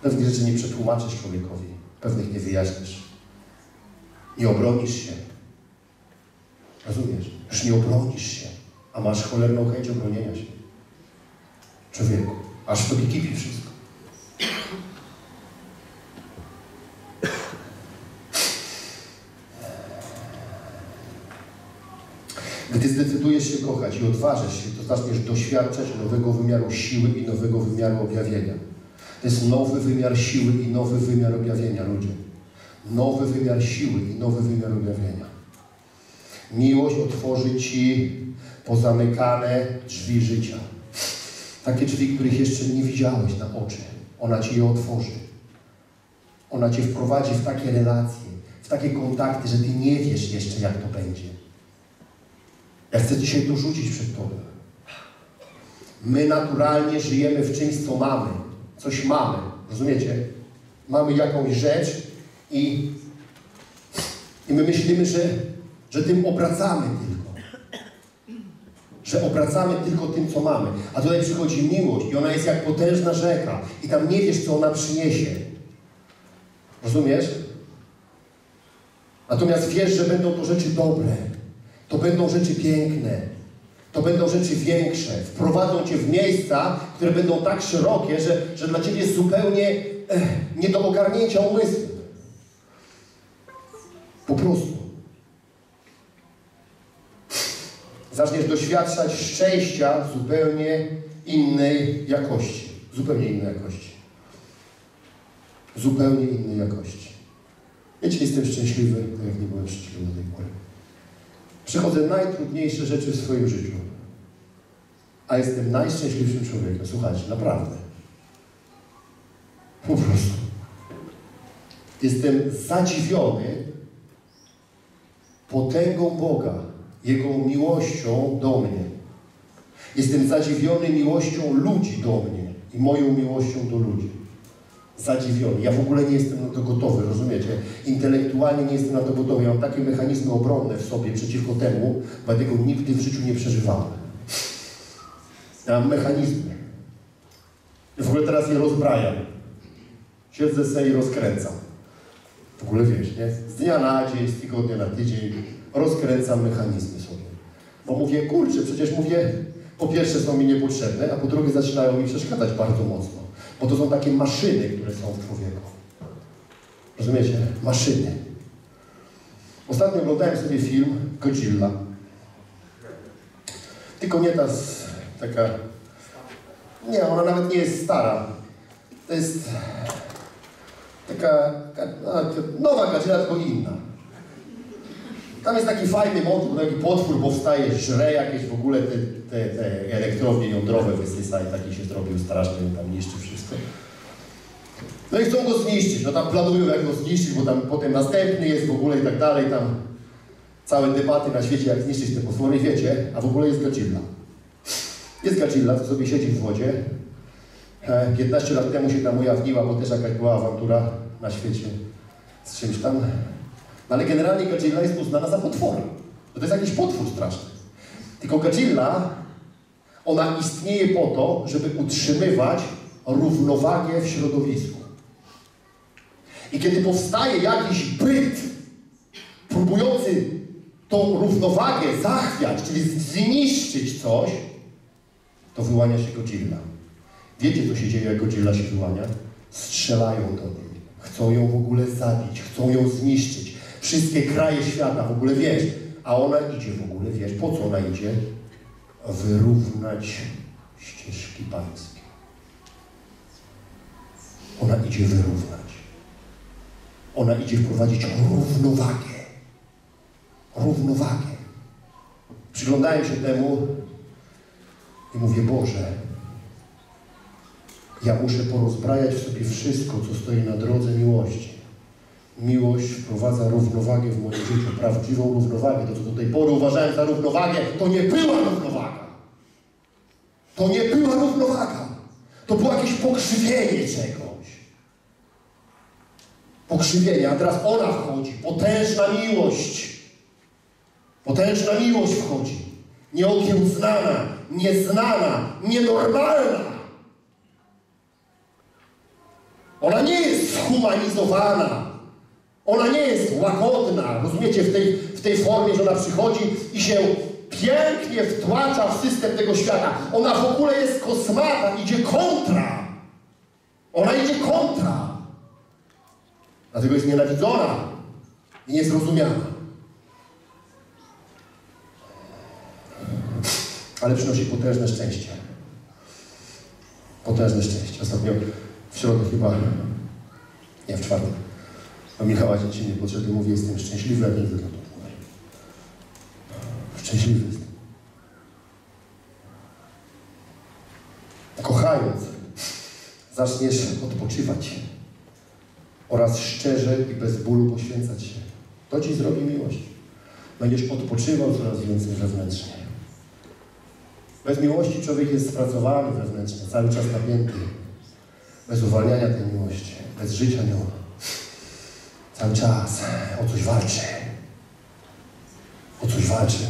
Pewnych rzeczy nie przetłumaczysz człowiekowi, pewnych nie wyjaśnisz. Nie obronisz się. Rozumiesz? Już nie obronisz się, a masz cholerną chęć obronienia się. Człowieku, aż w tobie kipi wszystko. Gdy zdecydujesz się kochać i odważysz się, to zaczniesz doświadczać nowego wymiaru siły i nowego wymiaru objawienia. To jest nowy wymiar siły i nowy wymiar objawienia, ludzie. Nowy wymiar siły i nowy wymiar objawienia. Miłość otworzy Ci pozamykane drzwi życia. Takie drzwi, których jeszcze nie widziałeś na oczy. Ona Ci je otworzy. Ona Cię wprowadzi w takie relacje, w takie kontakty, że Ty nie wiesz jeszcze, jak to będzie. Ja chcę dzisiaj to rzucić przed Tobą. My naturalnie żyjemy w czymś, co mamy. Coś mamy. Rozumiecie? Mamy jakąś rzecz i, i my myślimy, że, że tym obracamy tylko. Że obracamy tylko tym, co mamy. A tutaj przychodzi miłość i ona jest jak potężna rzeka. I tam nie wiesz, co ona przyniesie. Rozumiesz? Natomiast wiesz, że będą to rzeczy dobre. To będą rzeczy piękne. To będą rzeczy większe. Wprowadzą Cię w miejsca, które będą tak szerokie, że, że dla Ciebie jest zupełnie eh, nie do ogarnięcia umysłu. Po prostu. Zaczniesz doświadczać szczęścia zupełnie innej jakości. Zupełnie innej jakości. Zupełnie innej jakości. Wiecie, jestem szczęśliwy, tak jak nie byłem szczęśliwy do tej pory. Przechodzę najtrudniejsze rzeczy w swoim życiu. A jestem najszczęśliwszym człowiekiem. Słuchajcie, naprawdę. Po prostu. Jestem zadziwiony potęgą Boga, Jego miłością do mnie. Jestem zadziwiony miłością ludzi do mnie i moją miłością do ludzi. Zadziwiony. Ja w ogóle nie jestem na to gotowy, rozumiecie? Intelektualnie nie jestem na to gotowy. Ja mam takie mechanizmy obronne w sobie przeciwko temu, bo ja tego nigdy w życiu nie przeżywałem. Ja mam mechanizmy. W ogóle teraz je rozbrajam. Siedzę sobie i rozkręcam. W ogóle wiesz, nie? Z dnia na dzień, z tygodnia na tydzień rozkręcam mechanizmy sobie. Bo mówię, kurczę, przecież mówię, po pierwsze są mi niepotrzebne, a po drugie zaczynają mi przeszkadzać bardzo mocno. Bo to są takie maszyny, które są w człowieku. Rozumiecie? Maszyny. Ostatnio oglądałem sobie film Godzilla. Tylko nie ta z, taka... Nie, ona nawet nie jest stara. To jest taka no, nowa Godzilla, tylko inna. Tam jest taki fajny motyw, taki potwór powstaje, żre jakieś w ogóle te, te, te elektrownie jądrowe wysysa taki się zrobił straszny, tam niszczy wszystko. No i chcą go zniszczyć, no tam planują jak go zniszczyć, bo tam potem następny jest w ogóle i tak dalej, tam całe debaty na świecie jak zniszczyć te potwory, wiecie, a w ogóle jest Godzilla. Jest Godzilla, co sobie siedzi w wodzie. 15 lat temu się tam ujawniła, bo też jakaś była awantura na świecie z czymś tam. No ale generalnie Godzilla jest uznana za potwora. To jest jakiś potwór straszny. Tylko Godzilla, ona istnieje po to, żeby utrzymywać równowagę w środowisku. I kiedy powstaje jakiś byt próbujący tą równowagę zachwiać, czyli zniszczyć coś, to wyłania się Godzilla. Wiecie, co się dzieje, jak Godzilla się wyłania? Strzelają do niej. Chcą ją w ogóle zabić, chcą ją zniszczyć. Wszystkie kraje świata w ogóle, wiesz. A ona idzie w ogóle, wiesz, po co ona idzie? Wyrównać ścieżki pańskie. Ona idzie wyrównać. Ona idzie wprowadzić równowagę. Równowagę. Przyglądałem się temu i mówię, Boże, ja muszę porozbrajać w sobie wszystko, co stoi na drodze miłości. Miłość wprowadza równowagę w moim życiu, prawdziwą równowagę. To, co do tej pory uważałem za równowagę, to nie była równowaga. To nie była równowaga. To było jakieś pokrzywienie czegoś. Pokrzywienie, a teraz ona wchodzi. Potężna miłość. Potężna miłość wchodzi. Nieokiełznana, nieznana, nienormalna. Ona nie jest zhumanizowana. Ona nie jest łagodna, rozumiecie, w tej, w tej formie, że ona przychodzi i się pięknie wtłacza w system tego świata. Ona w ogóle jest kosmata, idzie kontra. Ona idzie kontra. Dlatego jest nienawidzona i niezrozumiana. Ale przynosi potężne szczęście. Potężne szczęście. Ostatnio w środę chyba, nie w czwartek, a Michała dzieci nie podszedł i mówi, jestem szczęśliwy, jak nigdy dotąd. Szczęśliwy jestem. Kochając, zaczniesz odpoczywać oraz szczerze i bez bólu poświęcać się. To Ci zrobi miłość. Będziesz odpoczywał coraz więcej wewnętrznie. Bez miłości człowiek jest spracowany wewnętrznie, cały czas napięty. Bez uwalniania tej miłości, bez życia nią. Cały czas o coś walczy. O coś walczy.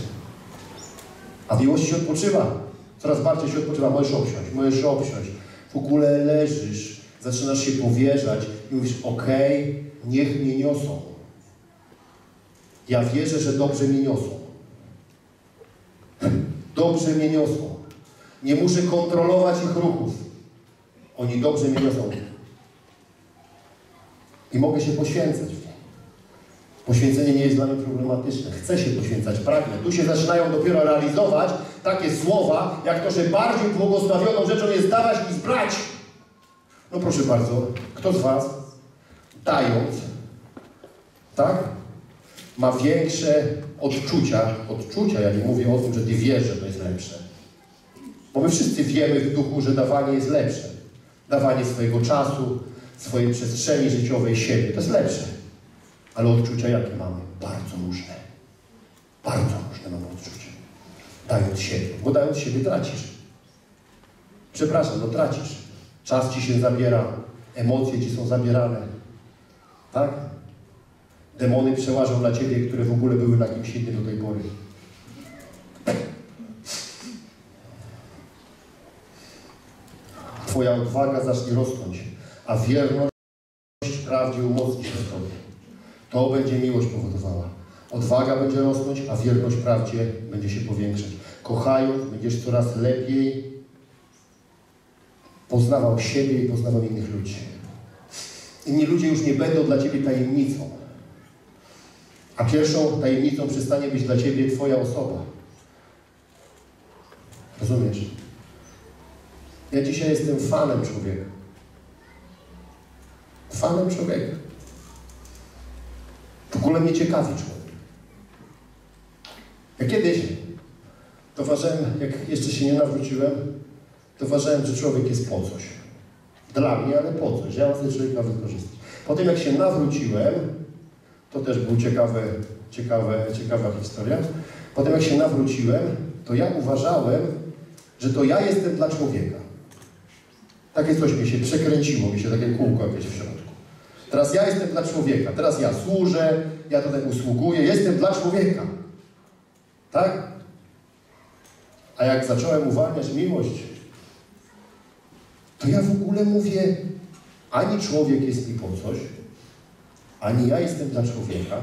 A miłość się odpoczywa. Coraz bardziej się odpoczywa. Możesz obsiąść, możesz obsiąść. W ogóle leżysz, zaczynasz się powierzać i mówisz, okej, niech mnie niosą. Ja wierzę, że dobrze mnie niosą. Dobrze mnie niosą. Nie muszę kontrolować ich ruchów. Oni dobrze mnie niosą. I mogę się poświęcać. Poświęcenie nie jest dla mnie problematyczne. Chcę się poświęcać, pragnę. Tu się zaczynają dopiero realizować takie słowa, jak to, że bardziej błogosławioną rzeczą jest dawać niż brać. No proszę bardzo, kto z Was, dając, Tak? Ma większe odczucia, odczucia, ja nie mówię o tym, że ty wiesz, że to jest lepsze. Bo my wszyscy wiemy w duchu, że dawanie jest lepsze. Dawanie swojego czasu, swojej przestrzeni życiowej, siebie, to jest lepsze. Ale odczucia jakie mamy? Bardzo różne. Bardzo różne mamy odczucia. Dając siebie. Bo dając siebie tracisz. Przepraszam, no tracisz. Czas ci się zabiera, emocje ci są zabierane. Tak? Demony przełażą dla ciebie, które w ogóle były na kimś innym do tej pory. Twoja odwaga zacznie rosnąć, a wierność prawdzie umocni się w Tobie. To będzie miłość powodowała. Odwaga będzie rosnąć, a wierność prawdzie będzie się powiększać. Kochając, będziesz coraz lepiej poznawał siebie i poznawał innych ludzi. Inni ludzie już nie będą dla Ciebie tajemnicą. A pierwszą tajemnicą przestanie być dla Ciebie Twoja osoba. Rozumiesz? Ja dzisiaj jestem fanem człowieka. Fanem człowieka. W ogóle mnie ciekawi człowiek. Ja kiedyś to uważałem, jak jeszcze się nie nawróciłem, to uważałem, że człowiek jest po coś. Dla mnie, ale po coś. Ja mam tego człowieka wykorzystać. Potem jak się nawróciłem, to też był ciekawe, ciekawe, ciekawa historia. Potem jak się nawróciłem, to ja uważałem, że to ja jestem dla człowieka. Takie coś mi się przekręciło, mi się takie kółko jakieś w środku. Teraz ja jestem dla człowieka, teraz ja służę, ja tutaj usługuję, jestem dla człowieka. Tak? A jak zacząłem uwalniać miłość, to ja w ogóle mówię, ani człowiek jest mi po coś, ani ja jestem dla człowieka.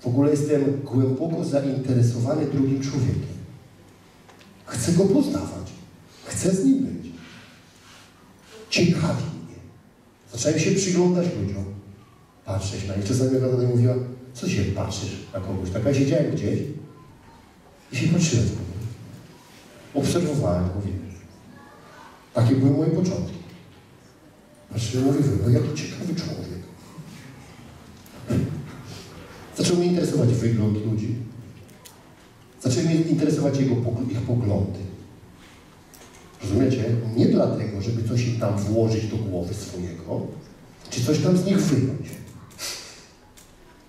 W ogóle jestem głęboko zainteresowany drugim człowiekiem. Chcę go poznawać. Chcę z nim być. Ciekawi. Zacząłem się przyglądać ludziom. Patrzeć na nich. Czasami mi tutaj mówiła, co się patrzysz na kogoś? Tak ja siedziałem gdzieś i się patrzyłem. Obserwowałem wiesz. Takie były moje początki. Patrzyłem, mówię, no jaki ciekawy człowiek. Zaczął mnie interesować wygląd ludzi. Zaczęły mnie interesować jego, ich poglądy. Rozumiecie? Nie dlatego, żeby coś im tam włożyć do głowy swojego, czy coś tam z nich wyjąć.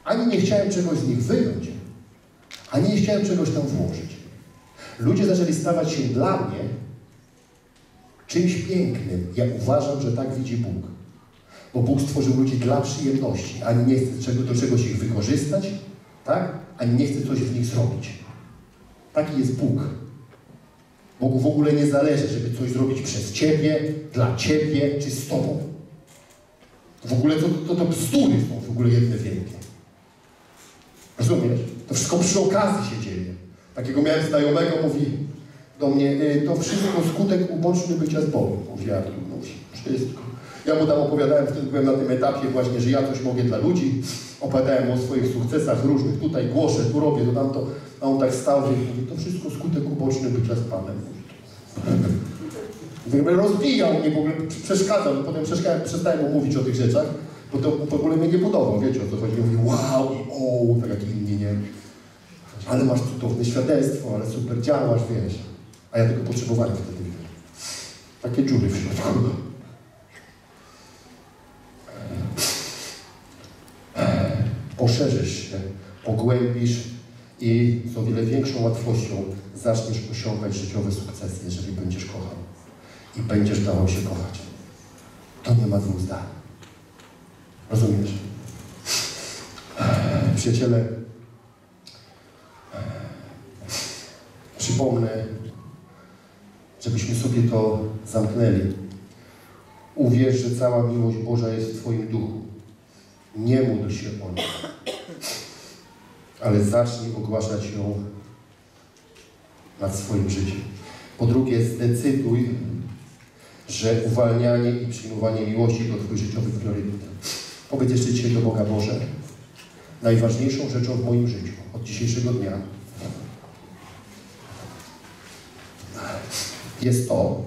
Ani nie chciałem czegoś z nich wyjąć, ani nie chciałem czegoś tam włożyć. Ludzie zaczęli stawać się dla mnie czymś pięknym. Ja uważam, że tak widzi Bóg. Bo Bóg stworzył ludzi dla przyjemności, ani nie chce do czegoś ich wykorzystać, tak? ani nie chce coś w nich zrobić. Taki jest Bóg. Bogu w ogóle nie zależy, żeby coś zrobić przez Ciebie, dla Ciebie czy z Tobą. W ogóle to, to, to bzdury są w ogóle jedne wielkie. Rozumiesz? To wszystko przy okazji się dzieje. Takiego miałem znajomego, mówi do mnie, y, to wszystko skutek uboczny bycia z Bogiem. Mówi Artur, mówi, wszystko. Ja mu tam opowiadałem, wtedy byłem na tym etapie właśnie, że ja coś mogę dla ludzi. Opowiadałem o swoich sukcesach różnych, tutaj głoszę, tu robię, to tamto. A on tak stał i mówi, to wszystko skutek uboczny bycia z Panem. Rozbijał mnie, w ogóle przeszkadzał. Potem przestałem mu mówić o tych rzeczach, bo to w ogóle mnie nie podobał, wiecie o co chodzi. Mówi, wow, i o, tak jak inni, nie? Ale masz cudowne świadectwo, ale super działasz, wiesz. A ja tego potrzebowałem wtedy. Takie dziury w środku. Poszerzysz się, pogłębisz i z o wiele większą łatwością zaczniesz osiągać życiowe sukcesy, jeżeli będziesz kochał i będziesz dawał się kochać. To nie ma dwóch zdań. Rozumiesz? Przyjaciele, przypomnę, żebyśmy sobie to zamknęli. Uwierz, że cała miłość Boża jest w Twoim duchu. Nie módl się o nią, ale zacznij ogłaszać ją nad swoim życiem. Po drugie, zdecyduj, że uwalnianie i przyjmowanie miłości to Twój życiowy priorytet. Powiedz jeszcze dzisiaj do Boga Boże, najważniejszą rzeczą w moim życiu od dzisiejszego dnia jest to,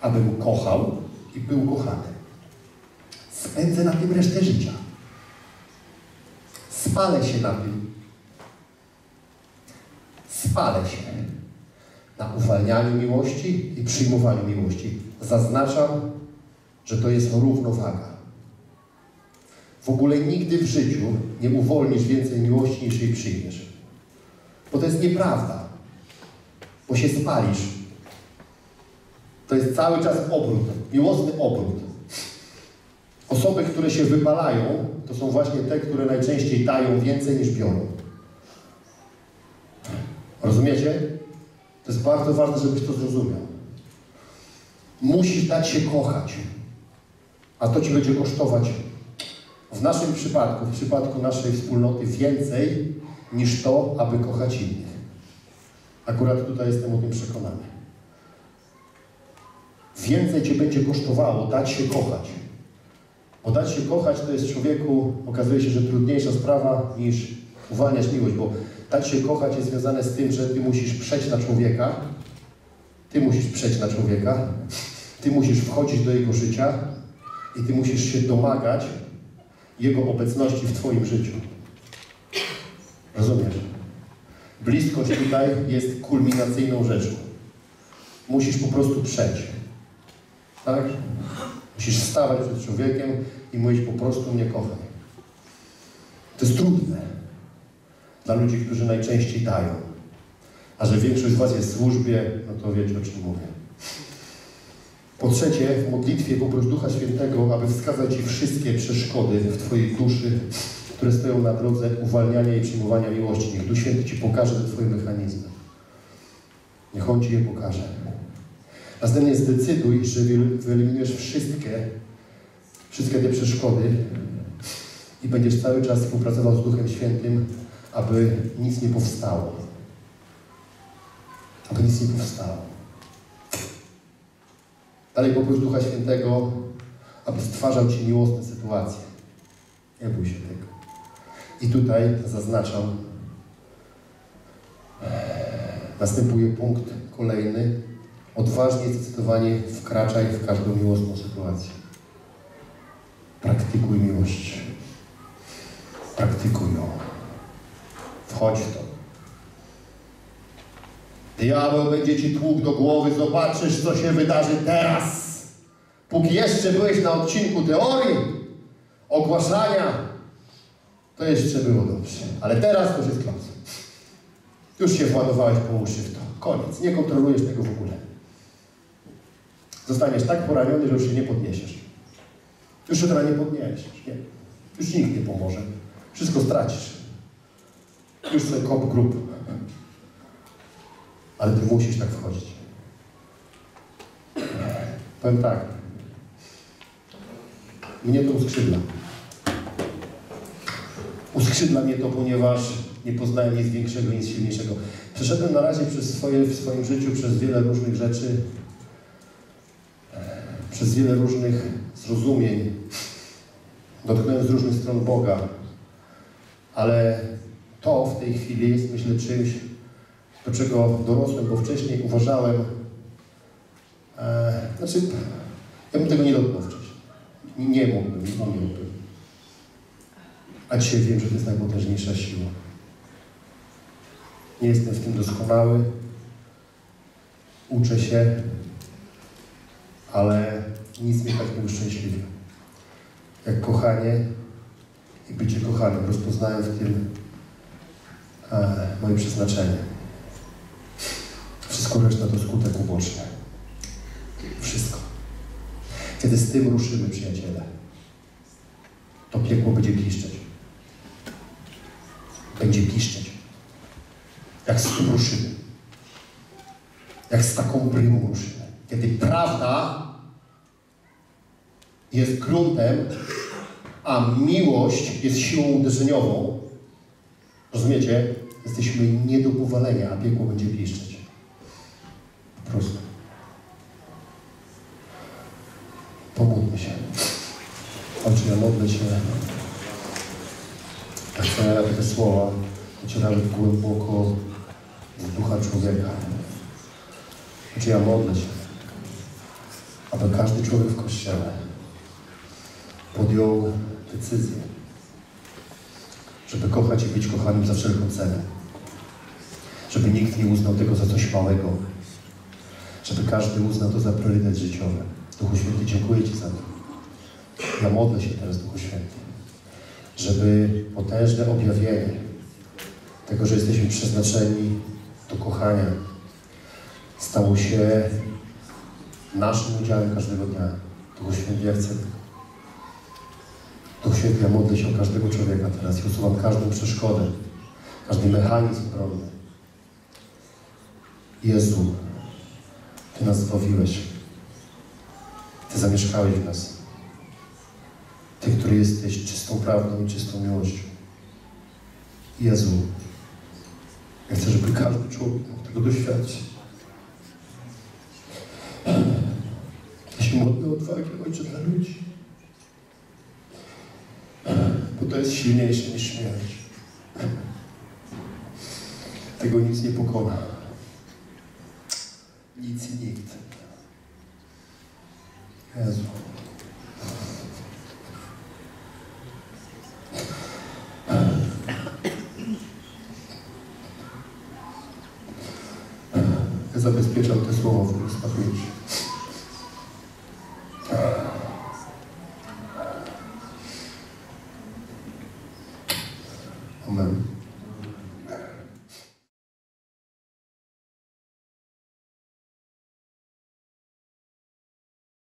abym kochał i był kochany. Spędzę na tym resztę życia. spalę się na tym. Spalę się na uwalnianiu miłości i przyjmowaniu miłości. Zaznaczam, że to jest równowaga. W ogóle nigdy w życiu nie uwolnisz więcej miłości niż jej przyjmiesz. Bo to jest nieprawda. Bo się spalisz. To jest cały czas obrót, miłosny obrót. Osoby, które się wypalają, to są właśnie te, które najczęściej dają więcej niż biorą. Rozumiecie? To jest bardzo ważne, żebyś to zrozumiał. Musisz dać się kochać, a to ci będzie kosztować w naszym przypadku, w przypadku naszej wspólnoty więcej niż to, aby kochać innych. Akurat tutaj jestem o tym przekonany. Więcej Cię będzie kosztowało dać się kochać. Bo dać się kochać to jest człowieku, okazuje się, że trudniejsza sprawa niż uwalniać miłość, bo dać się kochać jest związane z tym, że Ty musisz przejść na człowieka, Ty musisz przejść na człowieka, Ty musisz wchodzić do jego życia i Ty musisz się domagać jego obecności w Twoim życiu. Rozumiesz? Bliskość tutaj jest kulminacyjną rzeczą. Musisz po prostu przejść. Tak? Musisz stawać przed człowiekiem i mówić po prostu mnie kochaj. To jest trudne dla ludzi, którzy najczęściej dają. A że większość z Was jest w służbie, no to wiecie o czym mówię. Po trzecie, w modlitwie poproś Ducha Świętego, aby wskazać Ci wszystkie przeszkody w Twojej duszy, które stoją na drodze uwalniania i przyjmowania miłości. Niech Duch Święty Ci pokaże te Twoje mechanizmy. Niech On Ci je pokaże. Następnie zdecyduj, że wyeliminujesz wszystkie, wszystkie te przeszkody i będziesz cały czas współpracował z Duchem Świętym, aby nic nie powstało. Aby nic nie powstało. Dalej poproś Ducha Świętego, aby stwarzał Ci miłosne sytuacje. Nie bój się tego. I tutaj zaznaczam, następuje punkt kolejny. Odważnie i zdecydowanie wkraczaj w każdą miłosną sytuację. Praktykuj miłość. Praktykuj ją. Wchodź w to. Diabeł będzie ci tłukł do głowy, zobaczysz, co się wydarzy teraz. Póki jeszcze byłeś na odcinku teorii, ogłaszania, to jeszcze było dobrze. Ale teraz to już jest. Już się władowałeś po uszy w to. Koniec. Nie kontrolujesz tego w ogóle. Zostaniesz tak poraniony, że już się nie podniesiesz. Już się teraz nie podniesiesz. Nie. Już nikt nie pomoże. Wszystko stracisz. Już sobie kop grup. Ale ty musisz tak wchodzić. Powiem tak. Mnie to uskrzydla. Uskrzydla mnie to, ponieważ nie poznałem nic większego, nic silniejszego. Przeszedłem na razie przez swoje, w swoim życiu przez wiele różnych rzeczy, przez wiele różnych zrozumień. Dotknąłem z różnych stron Boga. Ale to w tej chwili jest, myślę, czymś, do czego dorosłem, bo wcześniej uważałem, e, znaczy, ja bym tego nie dotknął wcześniej. Nie mógłbym, nie umiałbym. A dzisiaj wiem, że to jest najpotężniejsza siła. Nie jestem w tym doskonały. Uczę się, ale nic mnie tak nie uszczęśliwia. Jak kochanie i bycie kochanym. Rozpoznałem w tym e, moje przeznaczenie. Wszystko reszta to skutek uboczny. Wszystko. Kiedy z tym ruszymy, przyjaciele, to piekło będzie piszczeć. Będzie piszczeć. Jak z tym ruszymy. Jak z taką brymą ruszymy. Kiedy prawda jest gruntem, a miłość jest siłą uderzeniową, rozumiecie? Jesteśmy nie do powalenia, a piekło będzie piszczeć. Po prostu. Pomódlmy się. Ojcze, ja modlę się. Ja chcę, te słowa docierały głęboko w ducha człowieka. Ojcze, ja modlę się, aby każdy człowiek w Kościele podjął decyzję, żeby kochać i być kochanym za wszelką cenę. Żeby nikt nie uznał tego za coś małego. Żeby każdy uznał to za priorytet życiowy. Duchu Święty, dziękuję Ci za to. Ja modlę się teraz, Duchu Święty, żeby potężne objawienie tego, że jesteśmy przeznaczeni do kochania, stało się naszym udziałem każdego dnia. Duchu Święty, ja chcę tego. Duch Święty, ja modlę się o każdego człowieka teraz i usuwam każdą przeszkodę, każdy mechanizm brony. Jezu, Ty nas zbawiłeś. Ty zamieszkałeś w nas. Ty, który jesteś czystą prawdą i czystą miłością. Jezu, ja chcę, żeby każdy człowiek mógł tego doświadczyć. Się modlę odwagę, Ojcze, dla ludzi. Bo to jest silniejsze niż śmierć. Tego nic nie pokona. Nic i nikt. Jezu. Ja zabezpieczam te słowa w moich